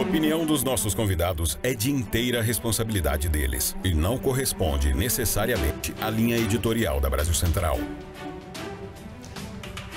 opinião dos nossos convidados é de inteira responsabilidade deles e não corresponde necessariamente à linha editorial da Brasil Central.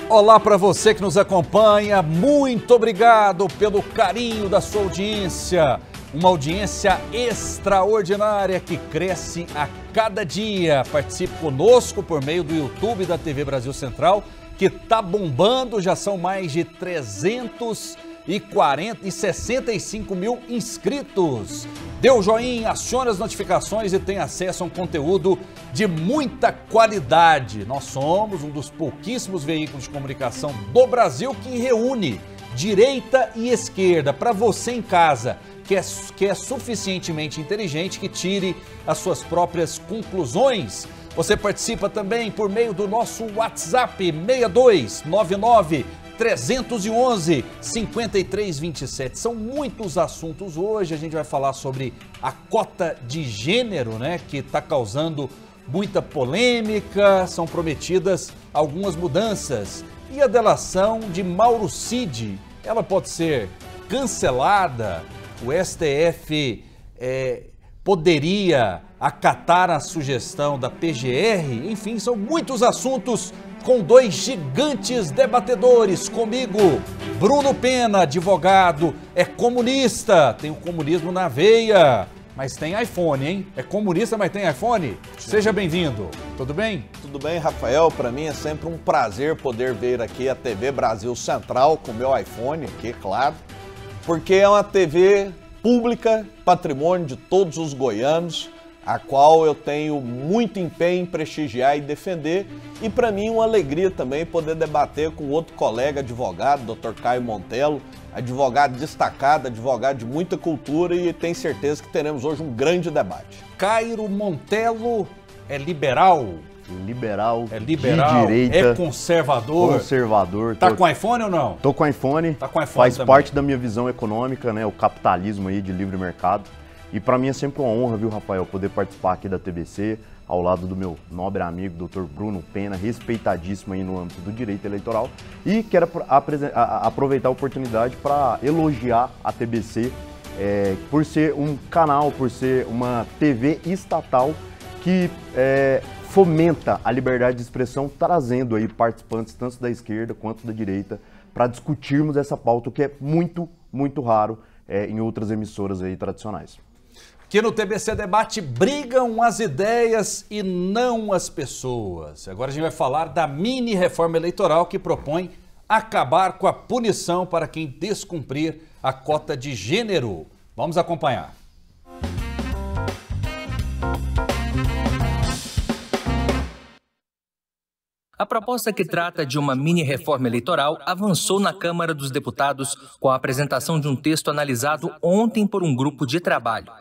Olá para você que nos acompanha, muito obrigado pelo carinho da sua audiência. Uma audiência extraordinária que cresce a cada dia. Participe conosco por meio do YouTube da TV Brasil Central, que está bombando, já são mais de 300 e 40 e 65 mil inscritos. Dê o joinha, acione as notificações e tenha acesso a um conteúdo de muita qualidade. Nós somos um dos pouquíssimos veículos de comunicação do Brasil que reúne direita e esquerda para você em casa que é, que é suficientemente inteligente que tire as suas próprias conclusões. Você participa também por meio do nosso WhatsApp 6299 311 5327. São muitos assuntos hoje. A gente vai falar sobre a cota de gênero, né, que está causando muita polêmica. São prometidas algumas mudanças. E a delação de Mauro Cid, ela pode ser cancelada? O STF é, poderia acatar a sugestão da PGR? Enfim, são muitos assuntos com dois gigantes debatedores. Comigo, Bruno Pena, advogado, é comunista, tem o comunismo na veia, mas tem iPhone, hein? É comunista, mas tem iPhone? Seja bem-vindo. Tudo bem? Tudo bem, Rafael. Para mim é sempre um prazer poder ver aqui a TV Brasil Central com meu iPhone aqui, claro, porque é uma TV pública, patrimônio de todos os goianos a qual eu tenho muito empenho em prestigiar e defender, e para mim uma alegria também poder debater com outro colega advogado, Dr. Caio Montelo, advogado destacado, advogado de muita cultura e tenho certeza que teremos hoje um grande debate. Cairo Montelo é liberal? Liberal, é liberal, de direita, é conservador. Conservador. Tá tô, com iPhone ou não? Tô com iPhone. Tá com iPhone Faz também. parte da minha visão econômica, né? O capitalismo aí de livre mercado. E para mim é sempre uma honra, viu, Rafael, poder participar aqui da TBC, ao lado do meu nobre amigo, Dr. Bruno Pena, respeitadíssimo aí no âmbito do direito eleitoral. E quero aproveitar a oportunidade para elogiar a TBC é, por ser um canal, por ser uma TV estatal que é, fomenta a liberdade de expressão, trazendo aí participantes tanto da esquerda quanto da direita para discutirmos essa pauta que é muito, muito raro é, em outras emissoras aí tradicionais que no TBC Debate brigam as ideias e não as pessoas. Agora a gente vai falar da mini reforma eleitoral que propõe acabar com a punição para quem descumprir a cota de gênero. Vamos acompanhar. A proposta que trata de uma mini reforma eleitoral avançou na Câmara dos Deputados com a apresentação de um texto analisado ontem por um grupo de trabalho.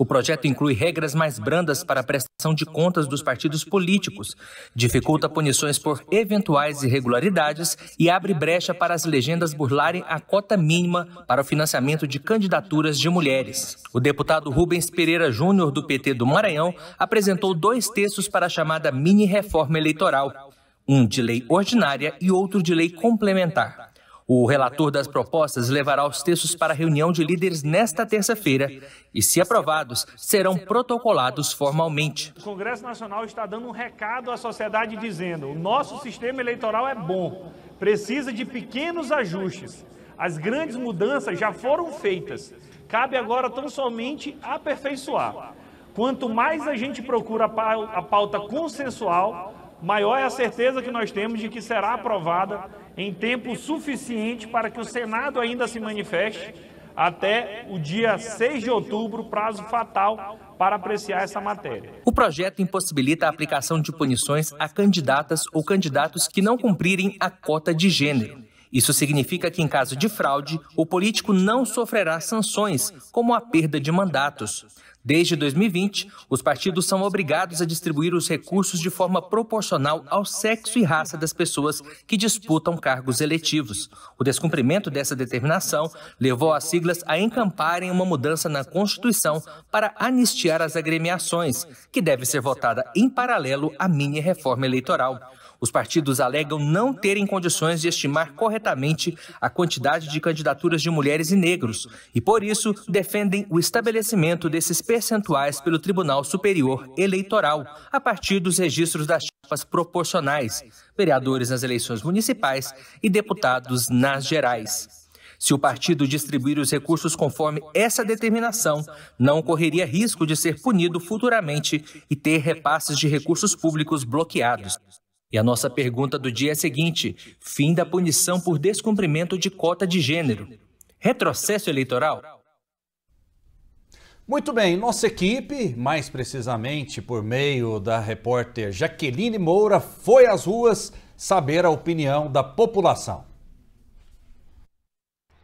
O projeto inclui regras mais brandas para a prestação de contas dos partidos políticos, dificulta punições por eventuais irregularidades e abre brecha para as legendas burlarem a cota mínima para o financiamento de candidaturas de mulheres. O deputado Rubens Pereira Júnior, do PT do Maranhão, apresentou dois textos para a chamada mini reforma eleitoral, um de lei ordinária e outro de lei complementar. O relator das propostas levará os textos para a reunião de líderes nesta terça-feira e, se aprovados, serão protocolados formalmente. O Congresso Nacional está dando um recado à sociedade dizendo: o nosso sistema eleitoral é bom, precisa de pequenos ajustes. As grandes mudanças já foram feitas. Cabe agora tão somente aperfeiçoar. Quanto mais a gente procura a pauta consensual, maior é a certeza que nós temos de que será aprovada em tempo suficiente para que o Senado ainda se manifeste até o dia 6 de outubro, prazo fatal para apreciar essa matéria. O projeto impossibilita a aplicação de punições a candidatas ou candidatos que não cumprirem a cota de gênero. Isso significa que, em caso de fraude, o político não sofrerá sanções, como a perda de mandatos. Desde 2020, os partidos são obrigados a distribuir os recursos de forma proporcional ao sexo e raça das pessoas que disputam cargos eletivos. O descumprimento dessa determinação levou as siglas a encamparem uma mudança na Constituição para anistiar as agremiações, que deve ser votada em paralelo à mini-reforma eleitoral. Os partidos alegam não terem condições de estimar corretamente a quantidade de candidaturas de mulheres e negros e, por isso, defendem o estabelecimento desses percentuais pelo Tribunal Superior Eleitoral, a partir dos registros das chapas proporcionais, vereadores nas eleições municipais e deputados nas gerais. Se o partido distribuir os recursos conforme essa determinação, não correria risco de ser punido futuramente e ter repasses de recursos públicos bloqueados. E a nossa pergunta do dia é a seguinte: fim da punição por descumprimento de cota de gênero. Retrocesso eleitoral? Muito bem, nossa equipe, mais precisamente por meio da repórter Jaqueline Moura, foi às ruas saber a opinião da população.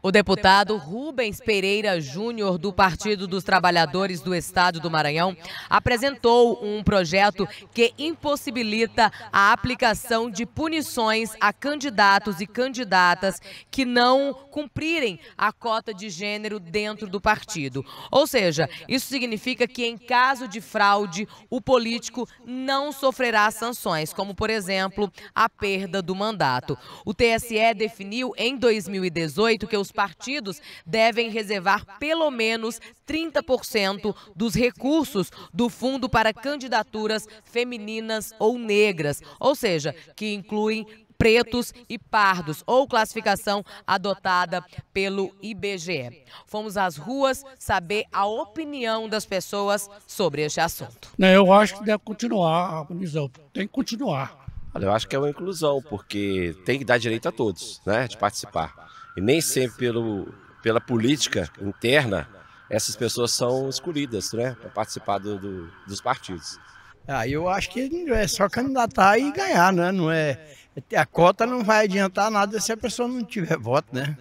O deputado Rubens Pereira Júnior, do Partido dos Trabalhadores do Estado do Maranhão, apresentou um projeto que impossibilita a aplicação de punições a candidatos e candidatas que não cumprirem a cota de gênero dentro do partido. Ou seja, isso significa que, em caso de fraude, o político não sofrerá sanções, como, por exemplo, a perda do mandato. O TSE definiu em 2018 que os partidos devem reservar pelo menos 30% dos recursos do fundo para candidaturas femininas ou negras, ou seja, que incluem pretos e pardos, ou classificação adotada pelo IBGE. Fomos às ruas saber a opinião das pessoas sobre este assunto. Eu acho que deve continuar a punição, tem que continuar. Olha, eu acho que é uma inclusão, porque tem que dar direito a todos, né, de participar. E nem sempre pelo, pela política interna essas pessoas são escolhidas né, para participar do, do, dos partidos. Ah, eu acho que é só candidatar e ganhar, né? Não é, a cota não vai adiantar nada se a pessoa não tiver voto, né?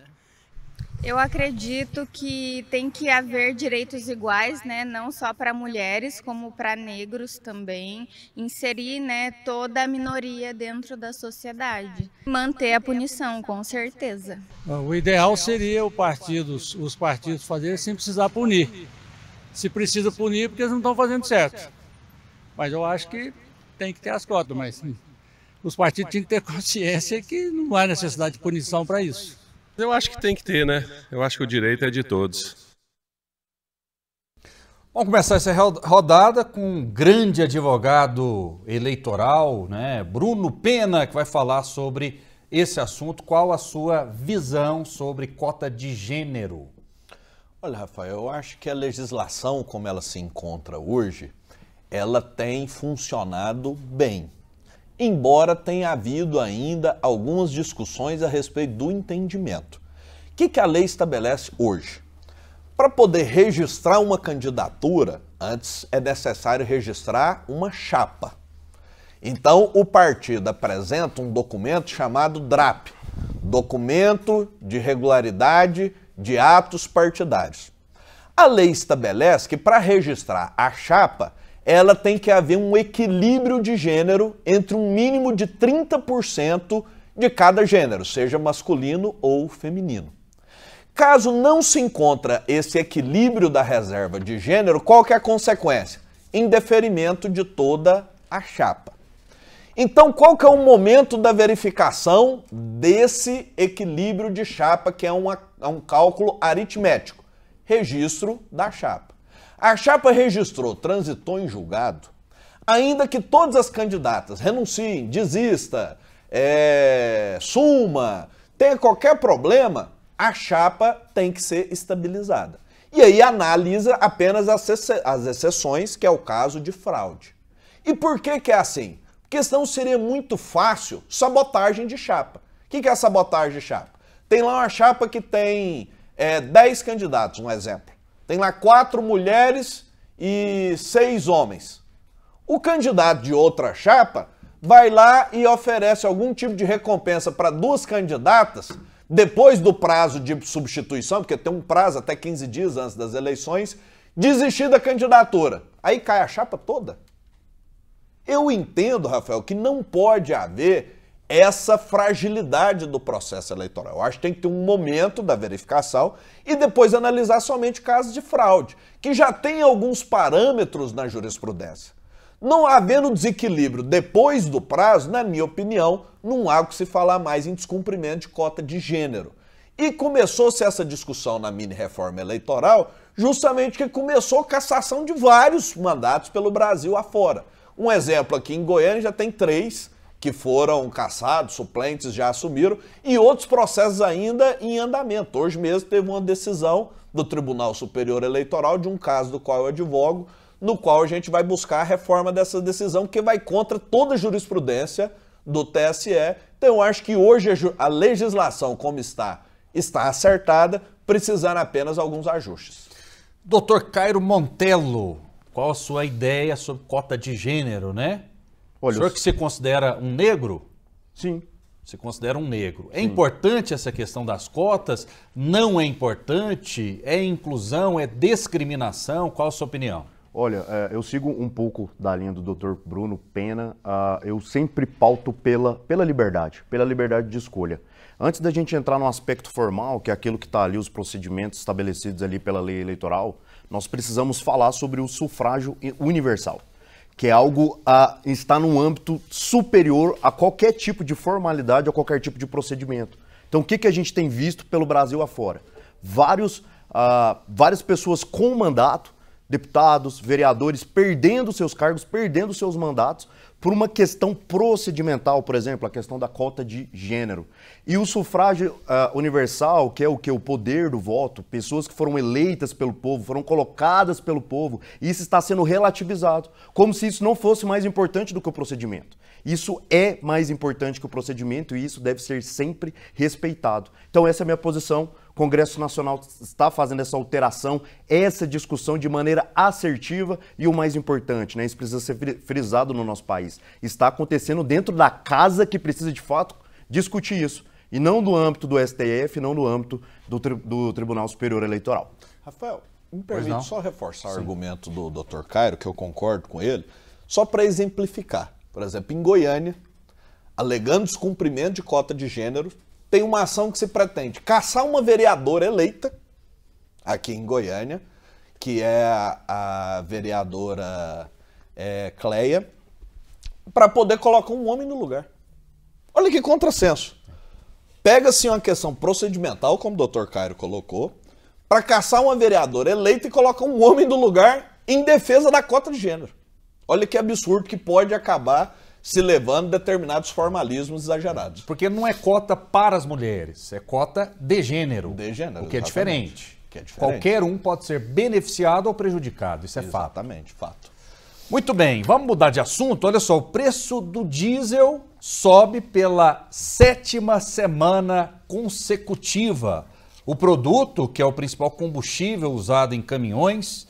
Eu acredito que tem que haver direitos iguais, né, não só para mulheres, como para negros também, inserir, né, toda a minoria dentro da sociedade. Manter a punição, com certeza. O ideal seria o partido, os partidos fazerem sem precisar punir. Se precisa punir, porque eles não estão fazendo certo. Mas eu acho que tem que ter as cotas, mas os partidos têm que ter consciência que não há necessidade de punição para isso. Eu acho que tem que ter, né? Eu acho que o direito é de todos. Vamos começar essa rodada com um grande advogado eleitoral, né? Bruno Pena, que vai falar sobre esse assunto. Qual a sua visão sobre cota de gênero? Olha, Rafael, eu acho que a legislação, como ela se encontra hoje, ela tem funcionado bem embora tenha havido ainda algumas discussões a respeito do entendimento. O que, que a lei estabelece hoje? Para poder registrar uma candidatura, antes é necessário registrar uma chapa. Então, o partido apresenta um documento chamado DRAP Documento de Regularidade de Atos Partidários. A lei estabelece que para registrar a chapa ela tem que haver um equilíbrio de gênero entre um mínimo de 30% de cada gênero, seja masculino ou feminino. Caso não se encontra esse equilíbrio da reserva de gênero, qual que é a consequência? Indeferimento de toda a chapa. Então, qual que é o momento da verificação desse equilíbrio de chapa, que é, uma, é um cálculo aritmético? Registro da chapa. A chapa registrou, transitou em julgado, ainda que todas as candidatas renunciem, desista, é, suma, tenha qualquer problema, a chapa tem que ser estabilizada. E aí analisa apenas as, exceções, que é o caso de fraude. E por que, que é assim? Porque senão seria muito fácil sabotagem de chapa. O que, que é sabotagem de chapa? Tem lá uma chapa que tem é, 10 candidatos, um exemplo. Tem lá quatro mulheres e seis homens. O candidato de outra chapa vai lá e oferece algum tipo de recompensa para duas candidatas depois do prazo de substituição, porque tem um prazo até 15 dias antes das eleições, desistir da candidatura. Aí cai a chapa toda. Eu entendo, Rafael, que não pode haver essa fragilidade do processo eleitoral. Eu acho que tem que ter um momento da verificação e depois analisar somente casos de fraude, que já tem alguns parâmetros na jurisprudência. Não havendo desequilíbrio depois do prazo, na minha opinião, não há o que se falar mais em descumprimento de cota de gênero. E começou-se essa discussão na mini reforma eleitoral justamente que começou a cassação de vários mandatos pelo Brasil afora. Um exemplo aqui em Goiânia já tem três que foram caçados, suplentes já assumiram, e outros processos ainda em andamento. Hoje mesmo teve uma decisão do Tribunal Superior Eleitoral de um caso do qual eu advogo, no qual a gente vai buscar a reforma dessa decisão, que vai contra toda a jurisprudência do TSE. Então eu acho que hoje a legislação como está, está acertada, precisando apenas alguns ajustes. Doutor Cairo Montelo, qual a sua ideia sobre cota de gênero, né? Olha, o senhor que se considera um negro? Sim. Se considera um negro. É Sim. importante essa questão das cotas? Não é importante? É inclusão? É discriminação? Qual a sua opinião? Olha, é, eu sigo um pouco da linha do Dr. Bruno Pena. Uh, eu sempre pauto pela, pela liberdade, pela liberdade de escolha. Antes da gente entrar no aspecto formal, que é aquilo que está ali, os procedimentos estabelecidos ali pela lei eleitoral, nós precisamos falar sobre o sufrágio universal que é algo a está num âmbito superior a qualquer tipo de formalidade, a qualquer tipo de procedimento. Então, o que, que a gente tem visto pelo Brasil afora? Vários, uh, várias pessoas com mandato, deputados, vereadores, perdendo seus cargos, perdendo seus mandatos, por uma questão procedimental, por exemplo, a questão da cota de gênero. E o sufrágio uh, universal, que é o que? O poder do voto, pessoas que foram eleitas pelo povo, foram colocadas pelo povo, isso está sendo relativizado, como se isso não fosse mais importante do que o procedimento. Isso é mais importante que o procedimento e isso deve ser sempre respeitado. Então, essa é a minha posição Congresso Nacional está fazendo essa alteração, essa discussão de maneira assertiva e o mais importante, né, isso precisa ser frisado no nosso país, está acontecendo dentro da casa que precisa de fato discutir isso, e não no âmbito do STF, não no âmbito do, do Tribunal Superior Eleitoral. Rafael, me permite só reforçar Sim. o argumento do Dr. Cairo, que eu concordo com ele, só para exemplificar. Por exemplo, em Goiânia, alegando descumprimento de cota de gênero, tem uma ação que se pretende caçar uma vereadora eleita aqui em Goiânia, que é a, vereadora é, Cleia, para poder colocar um homem no lugar. Olha que contrassenso. Pega-se uma questão procedimental, como o Dr. Cairo colocou, para caçar uma vereadora eleita e colocar um homem no lugar em defesa da cota de gênero. Olha que absurdo que pode acabar se levando determinados formalismos exagerados. Porque não é cota para as mulheres, é cota de gênero. De gênero. O que é diferente. Que é diferente. Qualquer um pode ser beneficiado ou prejudicado, isso é Exatamente, fato. fato. Muito bem, vamos mudar de assunto. Olha só, o preço do diesel sobe pela sétima semana consecutiva. O produto, que é o principal combustível usado em caminhões,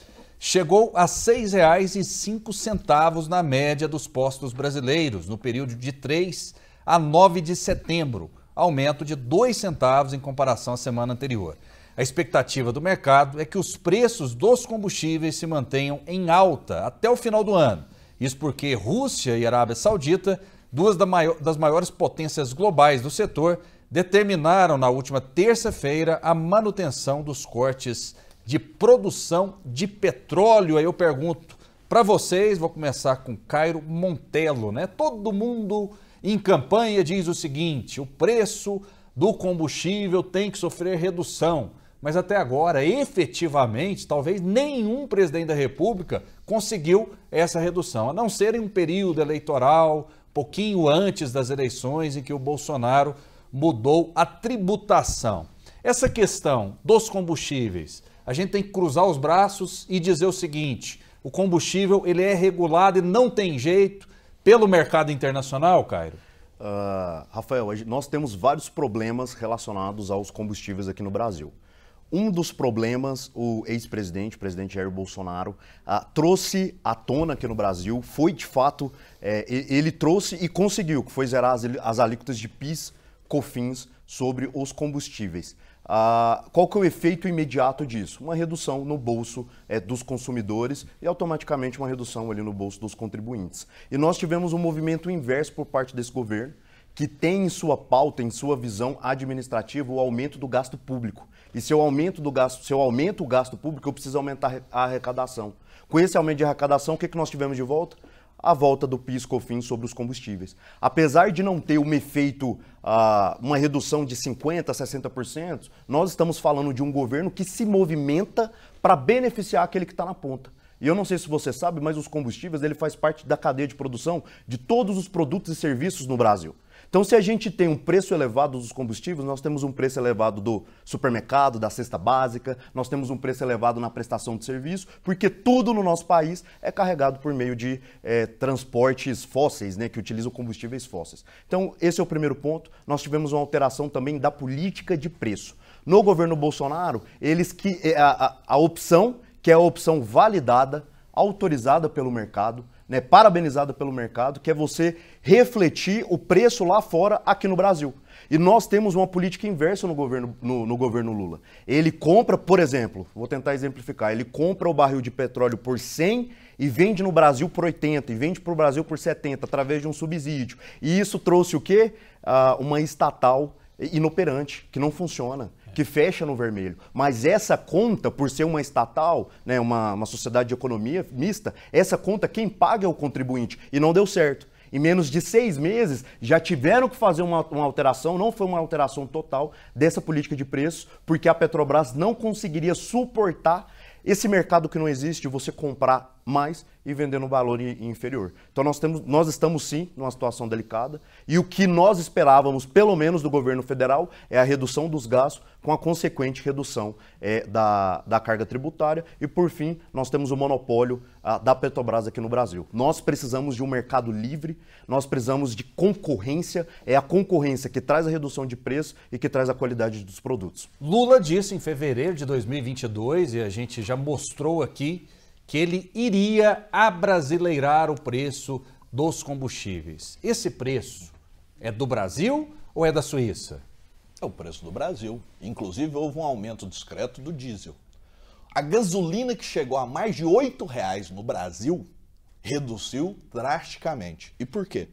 chegou a R$ 6,05 na média dos postos brasileiros no período de 3 a 9 de setembro, aumento de 2 centavos em comparação à semana anterior. A expectativa do mercado é que os preços dos combustíveis se mantenham em alta até o final do ano. Isso porque Rússia e Arábia Saudita, duas das maiores potências globais do setor, determinaram na última terça-feira a manutenção dos cortes de produção de petróleo. Aí eu pergunto para vocês, vou começar com Cairo Montelo, né? Todo mundo em campanha diz o seguinte: o preço do combustível tem que sofrer redução. Mas até agora, efetivamente, talvez nenhum presidente da República conseguiu essa redução, a não ser em um período eleitoral, pouquinho antes das eleições, em que o Bolsonaro mudou a tributação. Essa questão dos combustíveis a gente tem que cruzar os braços e dizer o seguinte: o combustível ele é regulado e não tem jeito pelo mercado internacional, Cairo? Uh, Rafael, nós temos vários problemas relacionados aos combustíveis aqui no Brasil. Um dos problemas, o ex-presidente, presidente Jair Bolsonaro, uh, trouxe à tona aqui no Brasil, foi de fato, é, ele trouxe e conseguiu, que foi zerar as, as alíquotas de PIS COFINS sobre os combustíveis. Ah, qual que é o efeito imediato disso? Uma redução no bolso é, dos consumidores e automaticamente uma redução ali no bolso dos contribuintes. E nós tivemos um movimento inverso por parte desse governo, que tem em sua pauta, em sua visão administrativa, o aumento do gasto público. E se eu aumento, do gasto, se eu aumento o gasto público, eu preciso aumentar a arrecadação. Com esse aumento de arrecadação, o que, que nós tivemos de volta? A volta do PIS/COFINS sobre os combustíveis. Apesar de não ter um efeito, uh, uma redução de 50%, 60%, nós estamos falando de um governo que se movimenta para beneficiar aquele que está na ponta. E eu não sei se você sabe, mas os combustíveis ele faz parte da cadeia de produção de todos os produtos e serviços no Brasil. Então, se a gente tem um preço elevado dos combustíveis, nós temos um preço elevado do supermercado, da cesta básica, nós temos um preço elevado na prestação de serviço, porque tudo no nosso país é carregado por meio de é, transportes fósseis, né, que utilizam combustíveis fósseis. Então, esse é o primeiro ponto. Nós tivemos uma alteração também da política de preço. No governo Bolsonaro, eles que é, a, a, a opção, que é a opção validada, autorizada pelo mercado, né, parabenizada pelo mercado, que é você refletir o preço lá fora, aqui no Brasil. E nós temos uma política inversa no governo, no, no, governo Lula. Ele compra, por exemplo, vou tentar exemplificar, ele compra o barril de petróleo por 100 e vende no Brasil por 80, e vende para o Brasil por 70, através de um subsídio. E isso trouxe o quê? Uh, uma estatal inoperante, que não funciona que fecha no vermelho. Mas essa conta, por ser uma estatal, né, uma, uma sociedade de economia mista, essa conta quem paga é o contribuinte. E não deu certo. Em menos de seis meses, já tiveram que fazer uma, uma, alteração, não foi uma alteração total dessa política de preços, porque a Petrobras não conseguiria suportar esse mercado que não existe, você comprar mais e vender no valor inferior. Então nós, temos, nós estamos sim numa situação delicada e o que nós esperávamos, pelo menos do governo federal, é a redução dos gastos com a consequente redução é, da, da carga tributária e por fim nós temos o monopólio a, da Petrobras aqui no Brasil. Nós precisamos de um mercado livre, nós precisamos de concorrência, é a concorrência que traz a redução de preço e que traz a qualidade dos produtos. Lula disse em fevereiro de 2022 e a gente já mostrou aqui que ele iria abrasileirar o preço dos combustíveis. Esse preço é do Brasil ou é da Suíça? É o preço do Brasil. Inclusive, houve um aumento discreto do diesel. A gasolina que chegou a mais de R$ reais no Brasil reduziu drasticamente. E por quê?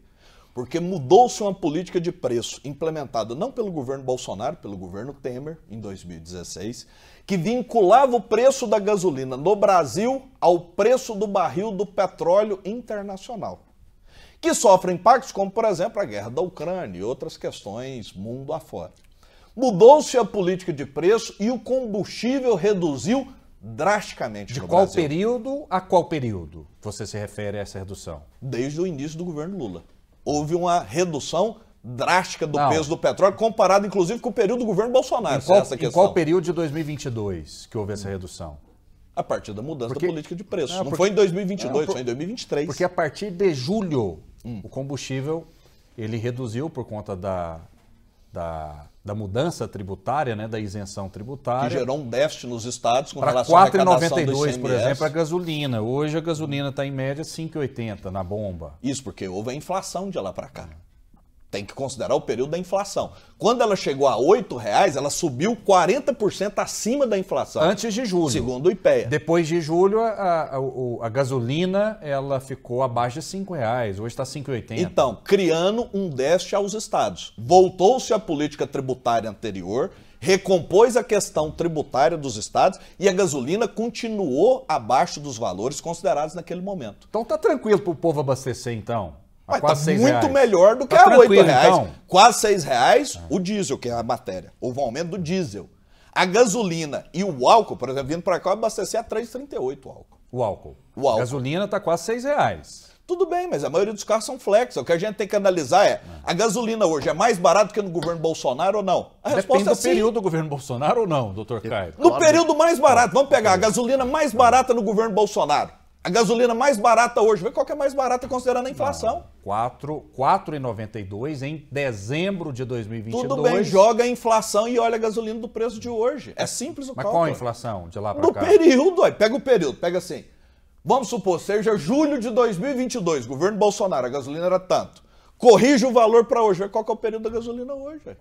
Porque mudou-se uma política de preço implementada não pelo governo Bolsonaro, pelo governo Temer, em 2016, que vinculava o preço da gasolina no Brasil ao preço do barril do petróleo internacional, que sofre impactos como, por exemplo, a guerra da Ucrânia e outras questões mundo afora. Mudou-se a política de preço e o combustível reduziu drasticamente. De qual Brasil. período a qual período você se refere a essa redução? Desde o início do governo Lula. Houve uma redução drástica do Não. peso do petróleo, comparado inclusive com o período do governo Bolsonaro. Em se qual, é essa a em questão. qual período de 2022 que houve essa redução? A partir da mudança Porque- da política de preço. Não, Não, porque- foi em 2022, Não, por- foi em 2023. Porque a partir de julho, Hum. o combustível ele reduziu por conta da, da, da mudança tributária, né, da isenção que tributária. gerou um déficit nos estados com Para relação à arrecadação do 4,92, por exemplo, a gasolina. Hoje a gasolina está em média 5,80 na bomba. Isso porque houve a inflação de lá para cá. Tem que considerar o período da inflação. Quando ela chegou a R$ reais, ela subiu 40% acima da inflação. Antes de julho. Segundo o IPEA. Depois de julho, a, a, a gasolina ela ficou abaixo de 5 reais. Hoje está 5,80. Então, criando um déficit aos estados. Voltou-se à política tributária anterior, recompôs a questão tributária dos estados e a gasolina continuou abaixo dos valores considerados naquele momento. Então tá tranquilo para o povo abastecer, então. Mas quase tá seis muito reais. melhor do que Tá a R$ tranquilo, reais. então? Quase seis reais o diesel, que é a matéria. Houve um aumento do diesel. A gasolina e o álcool, por exemplo, vindo para cá, eu abasteci a 3,38 o álcool. O álcool. O álcool. A gasolina tá quase 6 reais. Tudo bem, mas a maioria dos carros são flex. O que a gente tem que analisar é, a gasolina hoje é mais barata que no governo Bolsonaro ou não? A Depende resposta do é sim. período do governo Bolsonaro ou não, doutor Caio? No período mais barato, vamos pegar a gasolina mais barata no governo Bolsonaro. A gasolina mais barata hoje, vê qual que é mais barata considerando a inflação. 4 4,92 em dezembro de 2022. Tudo bem, joga a inflação e olha a gasolina do preço de hoje. É simples o Mas cálculo. qual a inflação de lá para No cá? período, aí, pega o período, pega assim. Vamos supor, seja julho de 2022, governo Bolsonaro, a gasolina era tanto. Corrige o valor para hoje. Qual que é o período da gasolina hoje?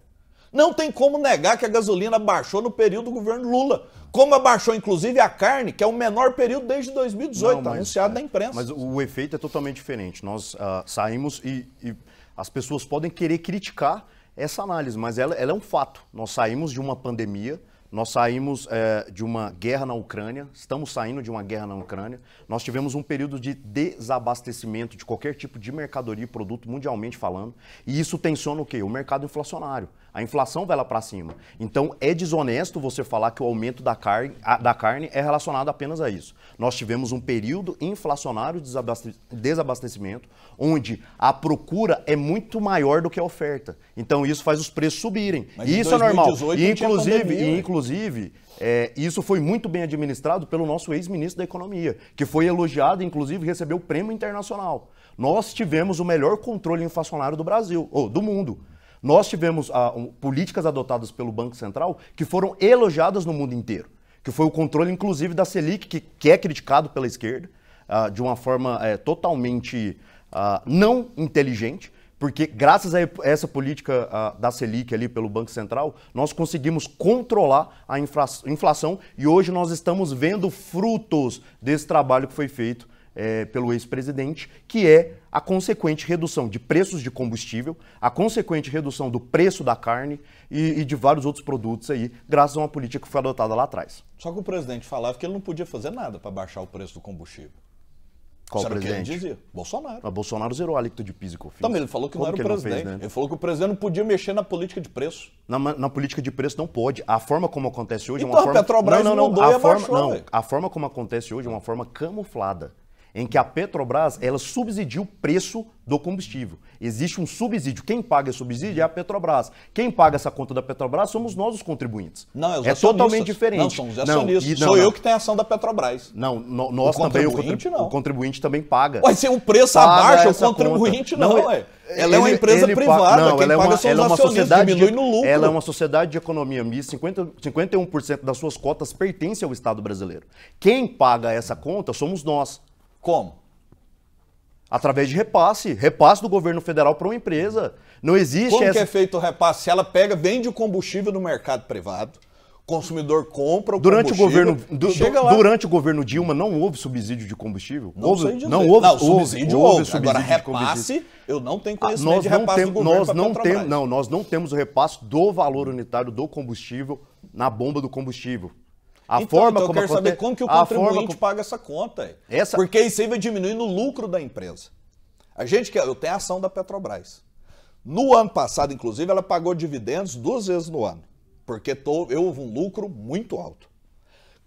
Não tem como negar que a gasolina baixou no período do governo Lula. Como abaixou, inclusive, a carne, que é o menor período desde 2018, Não, mas- anunciado na imprensa. Mas o efeito é totalmente diferente. Nós ah, saímos e, e as pessoas podem querer criticar essa análise, mas ela, ela é um fato. Nós saímos de uma pandemia, nós saímos eh, de uma guerra na Ucrânia, estamos saindo de uma guerra na Ucrânia. Nós tivemos um período de desabastecimento de qualquer tipo de mercadoria e produto, mundialmente falando, e isso tensiona o quê? O mercado inflacionário. A inflação vai lá para cima. Então é desonesto você falar que o aumento da carne, a- da carne é relacionado apenas a isso. Nós tivemos um período inflacionário de desabaste- desabastecimento, onde a procura é muito maior do que a oferta. Então isso faz os preços subirem. Mas e isso é normal. 2018 E inclusive, pandemia, e ué. inclusive é, isso foi muito bem administrado pelo nosso ex-ministro da Economia, que foi elogiado inclusive recebeu o prêmio internacional. Nós tivemos o melhor controle inflacionário do Brasil, ou do mundo. Nós tivemos ah, um, políticas adotadas pelo Banco Central que foram elogiadas no mundo inteiro, que foi o controle, inclusive, da Selic, que, que é criticado pela esquerda ah, de uma forma eh, totalmente ah, não inteligente, porque graças a essa política ah, da Selic ali pelo Banco Central, nós conseguimos controlar a infla- inflação e hoje nós estamos vendo frutos desse trabalho que foi feito eh, pelo ex-presidente, que é a consequente redução de preços de combustível, a consequente redução do preço da carne e, e de vários outros produtos aí, graças a uma política que foi adotada lá atrás. Só que o presidente falava que ele não podia fazer nada para baixar o preço do combustível. Qual o que ele presidente? dizia? Bolsonaro. Mas Bolsonaro zerou a alíquota de PIS e COFINS. Também ele falou que Como não era o ele presidente. fez, né? Ele falou que o presidente não podia mexer na política de preço. Na, na política de preço não pode. A forma como acontece hoje é Então, uma a forma. Petrobras não, não, não. mudou A forma, abaixou, não. velho. A forma como acontece hoje é uma forma camuflada. Em que a Petrobras ela subsidia o preço do combustível. Existe um subsídio. Quem paga esse subsídio é a Petrobras. Quem paga essa conta da Petrobras somos nós, os contribuintes. Não, é os é totalmente diferente. Não, são os Não, acionistas. e- não, Sou não. eu que tenho ação da Petrobras. Não, no- nós O também, o, contribuinte, contribu- não. o contribuinte também paga. Ué, se o preço Paga abaixa, o contribuinte conta. não, é- ué. Ela é uma empresa privada, Não, quem ela é paga uma, são ela é os uma sociedade diminui de, no lucro. Ela é uma sociedade de economia mista, 50, 51% das suas cotas pertence ao Estado brasileiro. Quem paga essa conta somos nós. Como? Através de repasse, repasse do governo federal para uma empresa. Não existe Como essa que é feito o repasse? Se ela pega, vende o combustível no mercado privado, o consumidor compra o Durante o combustível governo e du- chega lá. durante o governo Dilma não houve subsídio de combustível. Não houve, sei dizer. não houve, não, houve- subsídio houve houve. subsídio Agora, repasse, eu não tenho Ah, conhecimento nós de repasse tem, do governo nós, não Petrobras. tem, não, nós não temos o repasse do valor unitário do combustível na bomba do combustível. A então, forma então eu como quero saber como que o contribuinte como- paga essa conta. Essa- Porque isso aí vai diminuir no lucro da empresa. A gente quer, eu tenho a ação da Petrobras. No ano passado, inclusive, ela pagou dividendos duas vezes no ano, porque to- eu houve um lucro muito alto.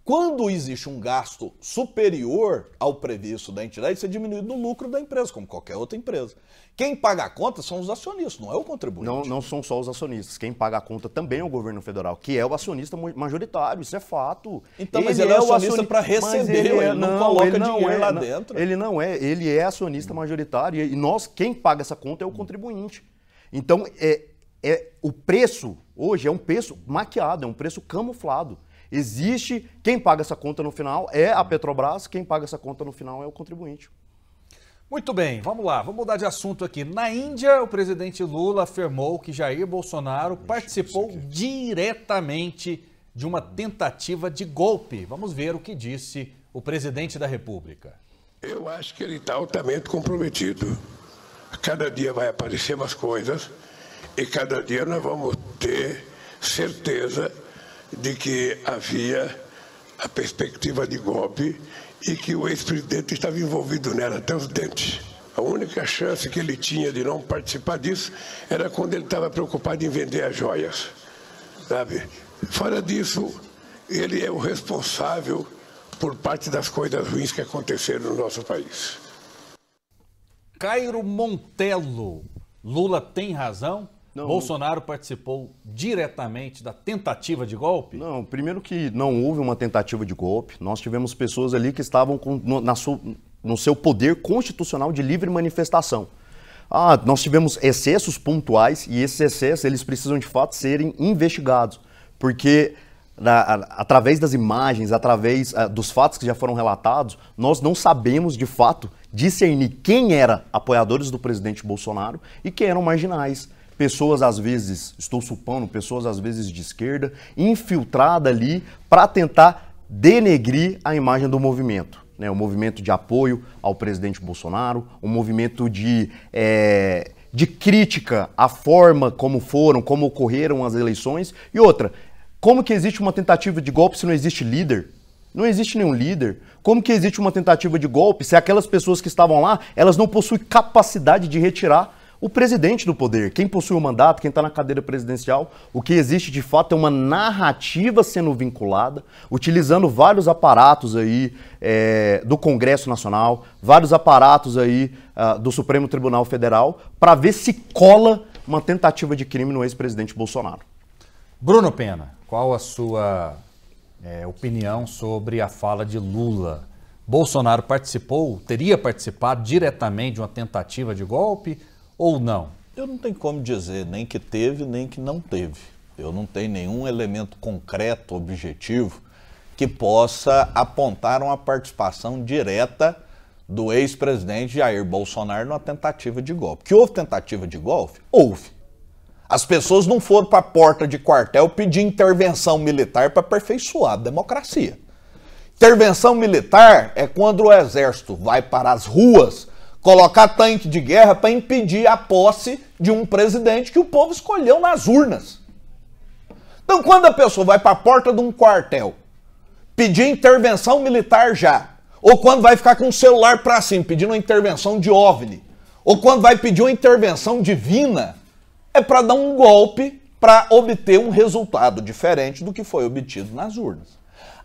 Quando existe um gasto superior ao previsto da entidade, isso é diminuído no lucro da empresa, como qualquer outra empresa. Quem paga a conta são os acionistas, não é o contribuinte. Não, não são só os acionistas. Quem paga a conta também é o governo federal, que é o acionista majoritário. Isso é fato. Então, mas ele é acionista pra receber, ele não coloca ele dinheiro é, lá não. dentro. Ele não é. Ele é acionista majoritário. E nós, quem paga essa conta é o contribuinte. Então, é, é, o preço hoje é um preço maquiado, é um preço camuflado. Existe. Quem paga essa conta no final é a Petrobras, quem paga essa conta no final é o contribuinte. Muito bem, vamos lá, vamos mudar de assunto aqui. Na Índia, o presidente Lula afirmou que Jair Bolsonaro participou diretamente de uma tentativa de golpe. Vamos ver o que disse o presidente da República. Eu acho que ele está altamente comprometido. Cada dia vai aparecer umas coisas e cada dia nós vamos ter certeza de que havia a perspectiva de golpe e que o ex-presidente estava envolvido nela até os dentes. A única chance que ele tinha de não participar disso era quando ele estava preocupado em vender as joias. Sabe? Fora disso, ele é o responsável por parte das coisas ruins que aconteceram no nosso país. Cairo Montelo, Lula tem razão? Bolsonaro participou diretamente da tentativa de golpe? Não, primeiro que não houve uma tentativa de golpe. Nós tivemos pessoas ali que estavam com- no, na no seu poder constitucional de livre manifestação. Ah, nós tivemos excessos pontuais e esses excessos eles precisam de fato serem investigados, porque através das imagens, através uh, dos fatos que já foram relatados, nós não sabemos de fato discernir quem era apoiadores do presidente Bolsonaro e quem eram marginais. Pessoas, às vezes, estou supondo, pessoas às vezes de esquerda, infiltrada ali para tentar denegrir a imagem do movimento. Né? O movimento de apoio ao presidente Bolsonaro, o movimento de. É, de crítica à forma como foram, como ocorreram as eleições. E outra, como que existe uma tentativa de golpe se não existe líder? Não existe nenhum líder. Como que existe uma tentativa de golpe se aquelas pessoas que estavam lá, elas não possuem capacidade de retirar o presidente do poder, quem possui o mandato, quem está na cadeira presidencial. O que existe de fato é uma narrativa sendo vinculada, utilizando vários aparatos aí é, do Congresso Nacional, vários aparatos aí uh, do Supremo Tribunal Federal, para ver se cola uma tentativa de crime no ex-presidente Bolsonaro. Bruno Pena, qual a sua é, opinião sobre a fala de Lula? Bolsonaro participou, teria participado diretamente de uma tentativa de golpe ou não? Eu não tenho como dizer nem que teve, nem que não teve. Eu não tenho nenhum elemento concreto, objetivo, que possa apontar uma participação direta do ex-presidente Jair Bolsonaro numa tentativa de golpe. Que houve tentativa de golpe? Houve. As pessoas não foram para a porta de quartel pedir intervenção militar para aperfeiçoar a democracia. Intervenção militar é quando o exército vai para as ruas colocar tanque de guerra para impedir a posse de um presidente que o povo escolheu nas urnas. Então, quando a pessoa vai para a porta de um quartel pedir intervenção militar já, ou quando vai ficar com o celular para cima pedindo uma intervenção de OVNI, ou quando vai pedir uma intervenção divina, é para dar um golpe para obter um resultado diferente do que foi obtido nas urnas.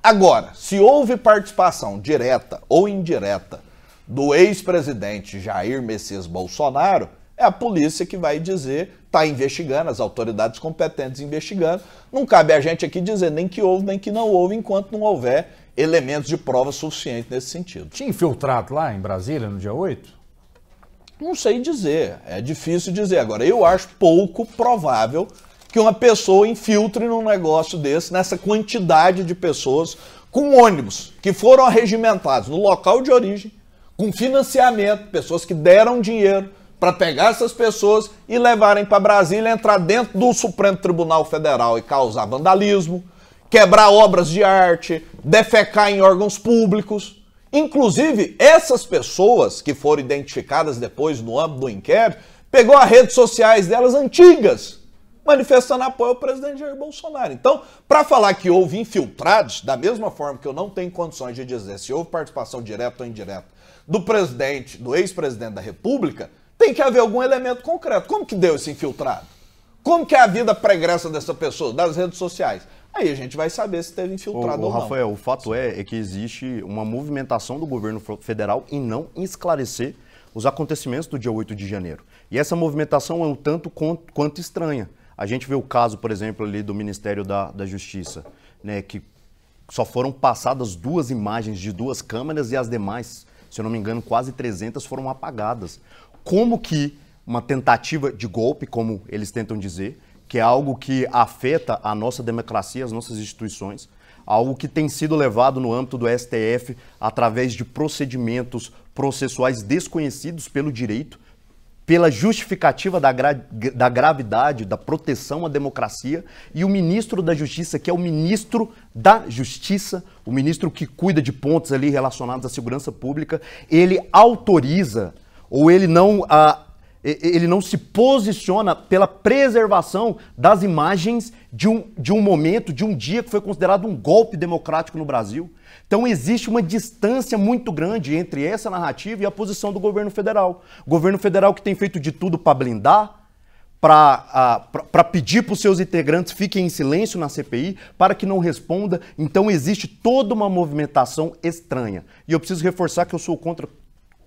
Agora, se houve participação direta ou indireta do ex-presidente Jair Messias Bolsonaro, é a polícia que vai dizer, está investigando, as autoridades competentes investigando. Não cabe a gente aqui dizer nem que houve, nem que não houve, enquanto não houver elementos de prova suficiente nesse sentido. Tinha infiltrado lá em Brasília no dia 8? Não sei dizer, é difícil dizer. Agora, eu acho pouco provável que uma pessoa infiltre num negócio desse, nessa quantidade de pessoas com ônibus que foram arregimentados no local de origem, com financiamento, pessoas que deram dinheiro para pegar essas pessoas e levarem para Brasília, entrar dentro do Supremo Tribunal Federal e causar vandalismo, quebrar obras de arte, defecar em órgãos públicos. Inclusive, essas pessoas que foram identificadas depois no âmbito do inquérito, pegou as redes sociais delas antigas, manifestando apoio ao presidente Jair Bolsonaro. Então, para falar que houve infiltrados, da mesma forma que eu não tenho condições de dizer se houve participação direta ou indireta do presidente, do ex-presidente da República, tem que haver algum elemento concreto. Como que deu esse infiltrado? Como que é a vida pregressa dessa pessoa, das redes sociais? Aí a gente vai saber se teve infiltrado o, o ou não. Rafael, o fato é, é que existe uma movimentação do governo federal em não esclarecer os acontecimentos do dia 8 de janeiro. E essa movimentação é um tanto quanto estranha. A gente vê o caso, por exemplo, ali do Ministério da, da Justiça, né, que só foram passadas duas imagens de duas câmeras e as demais, se eu não me engano, quase 300 foram apagadas. Como que uma tentativa de golpe, como eles tentam dizer, que é algo que afeta a nossa democracia, as nossas instituições, algo que tem sido levado no âmbito do STF através de procedimentos processuais desconhecidos pelo direito, pela justificativa da, gra da gravidade, da proteção à democracia, e o ministro da Justiça, que é o ministro da Justiça, o ministro que cuida de pontos ali relacionados à segurança pública, ele autoriza ou ele não ah, ele não se posiciona pela preservação das imagens de um, de um momento, de um dia que foi considerado um golpe democrático no Brasil. Então existe uma distância muito grande entre essa narrativa e a posição do governo federal. O governo federal que tem feito de tudo para blindar, para uh, pedir para os seus integrantes fiquem em silêncio na CPI, para que não responda. Então existe toda uma movimentação estranha. E eu preciso reforçar que eu sou contra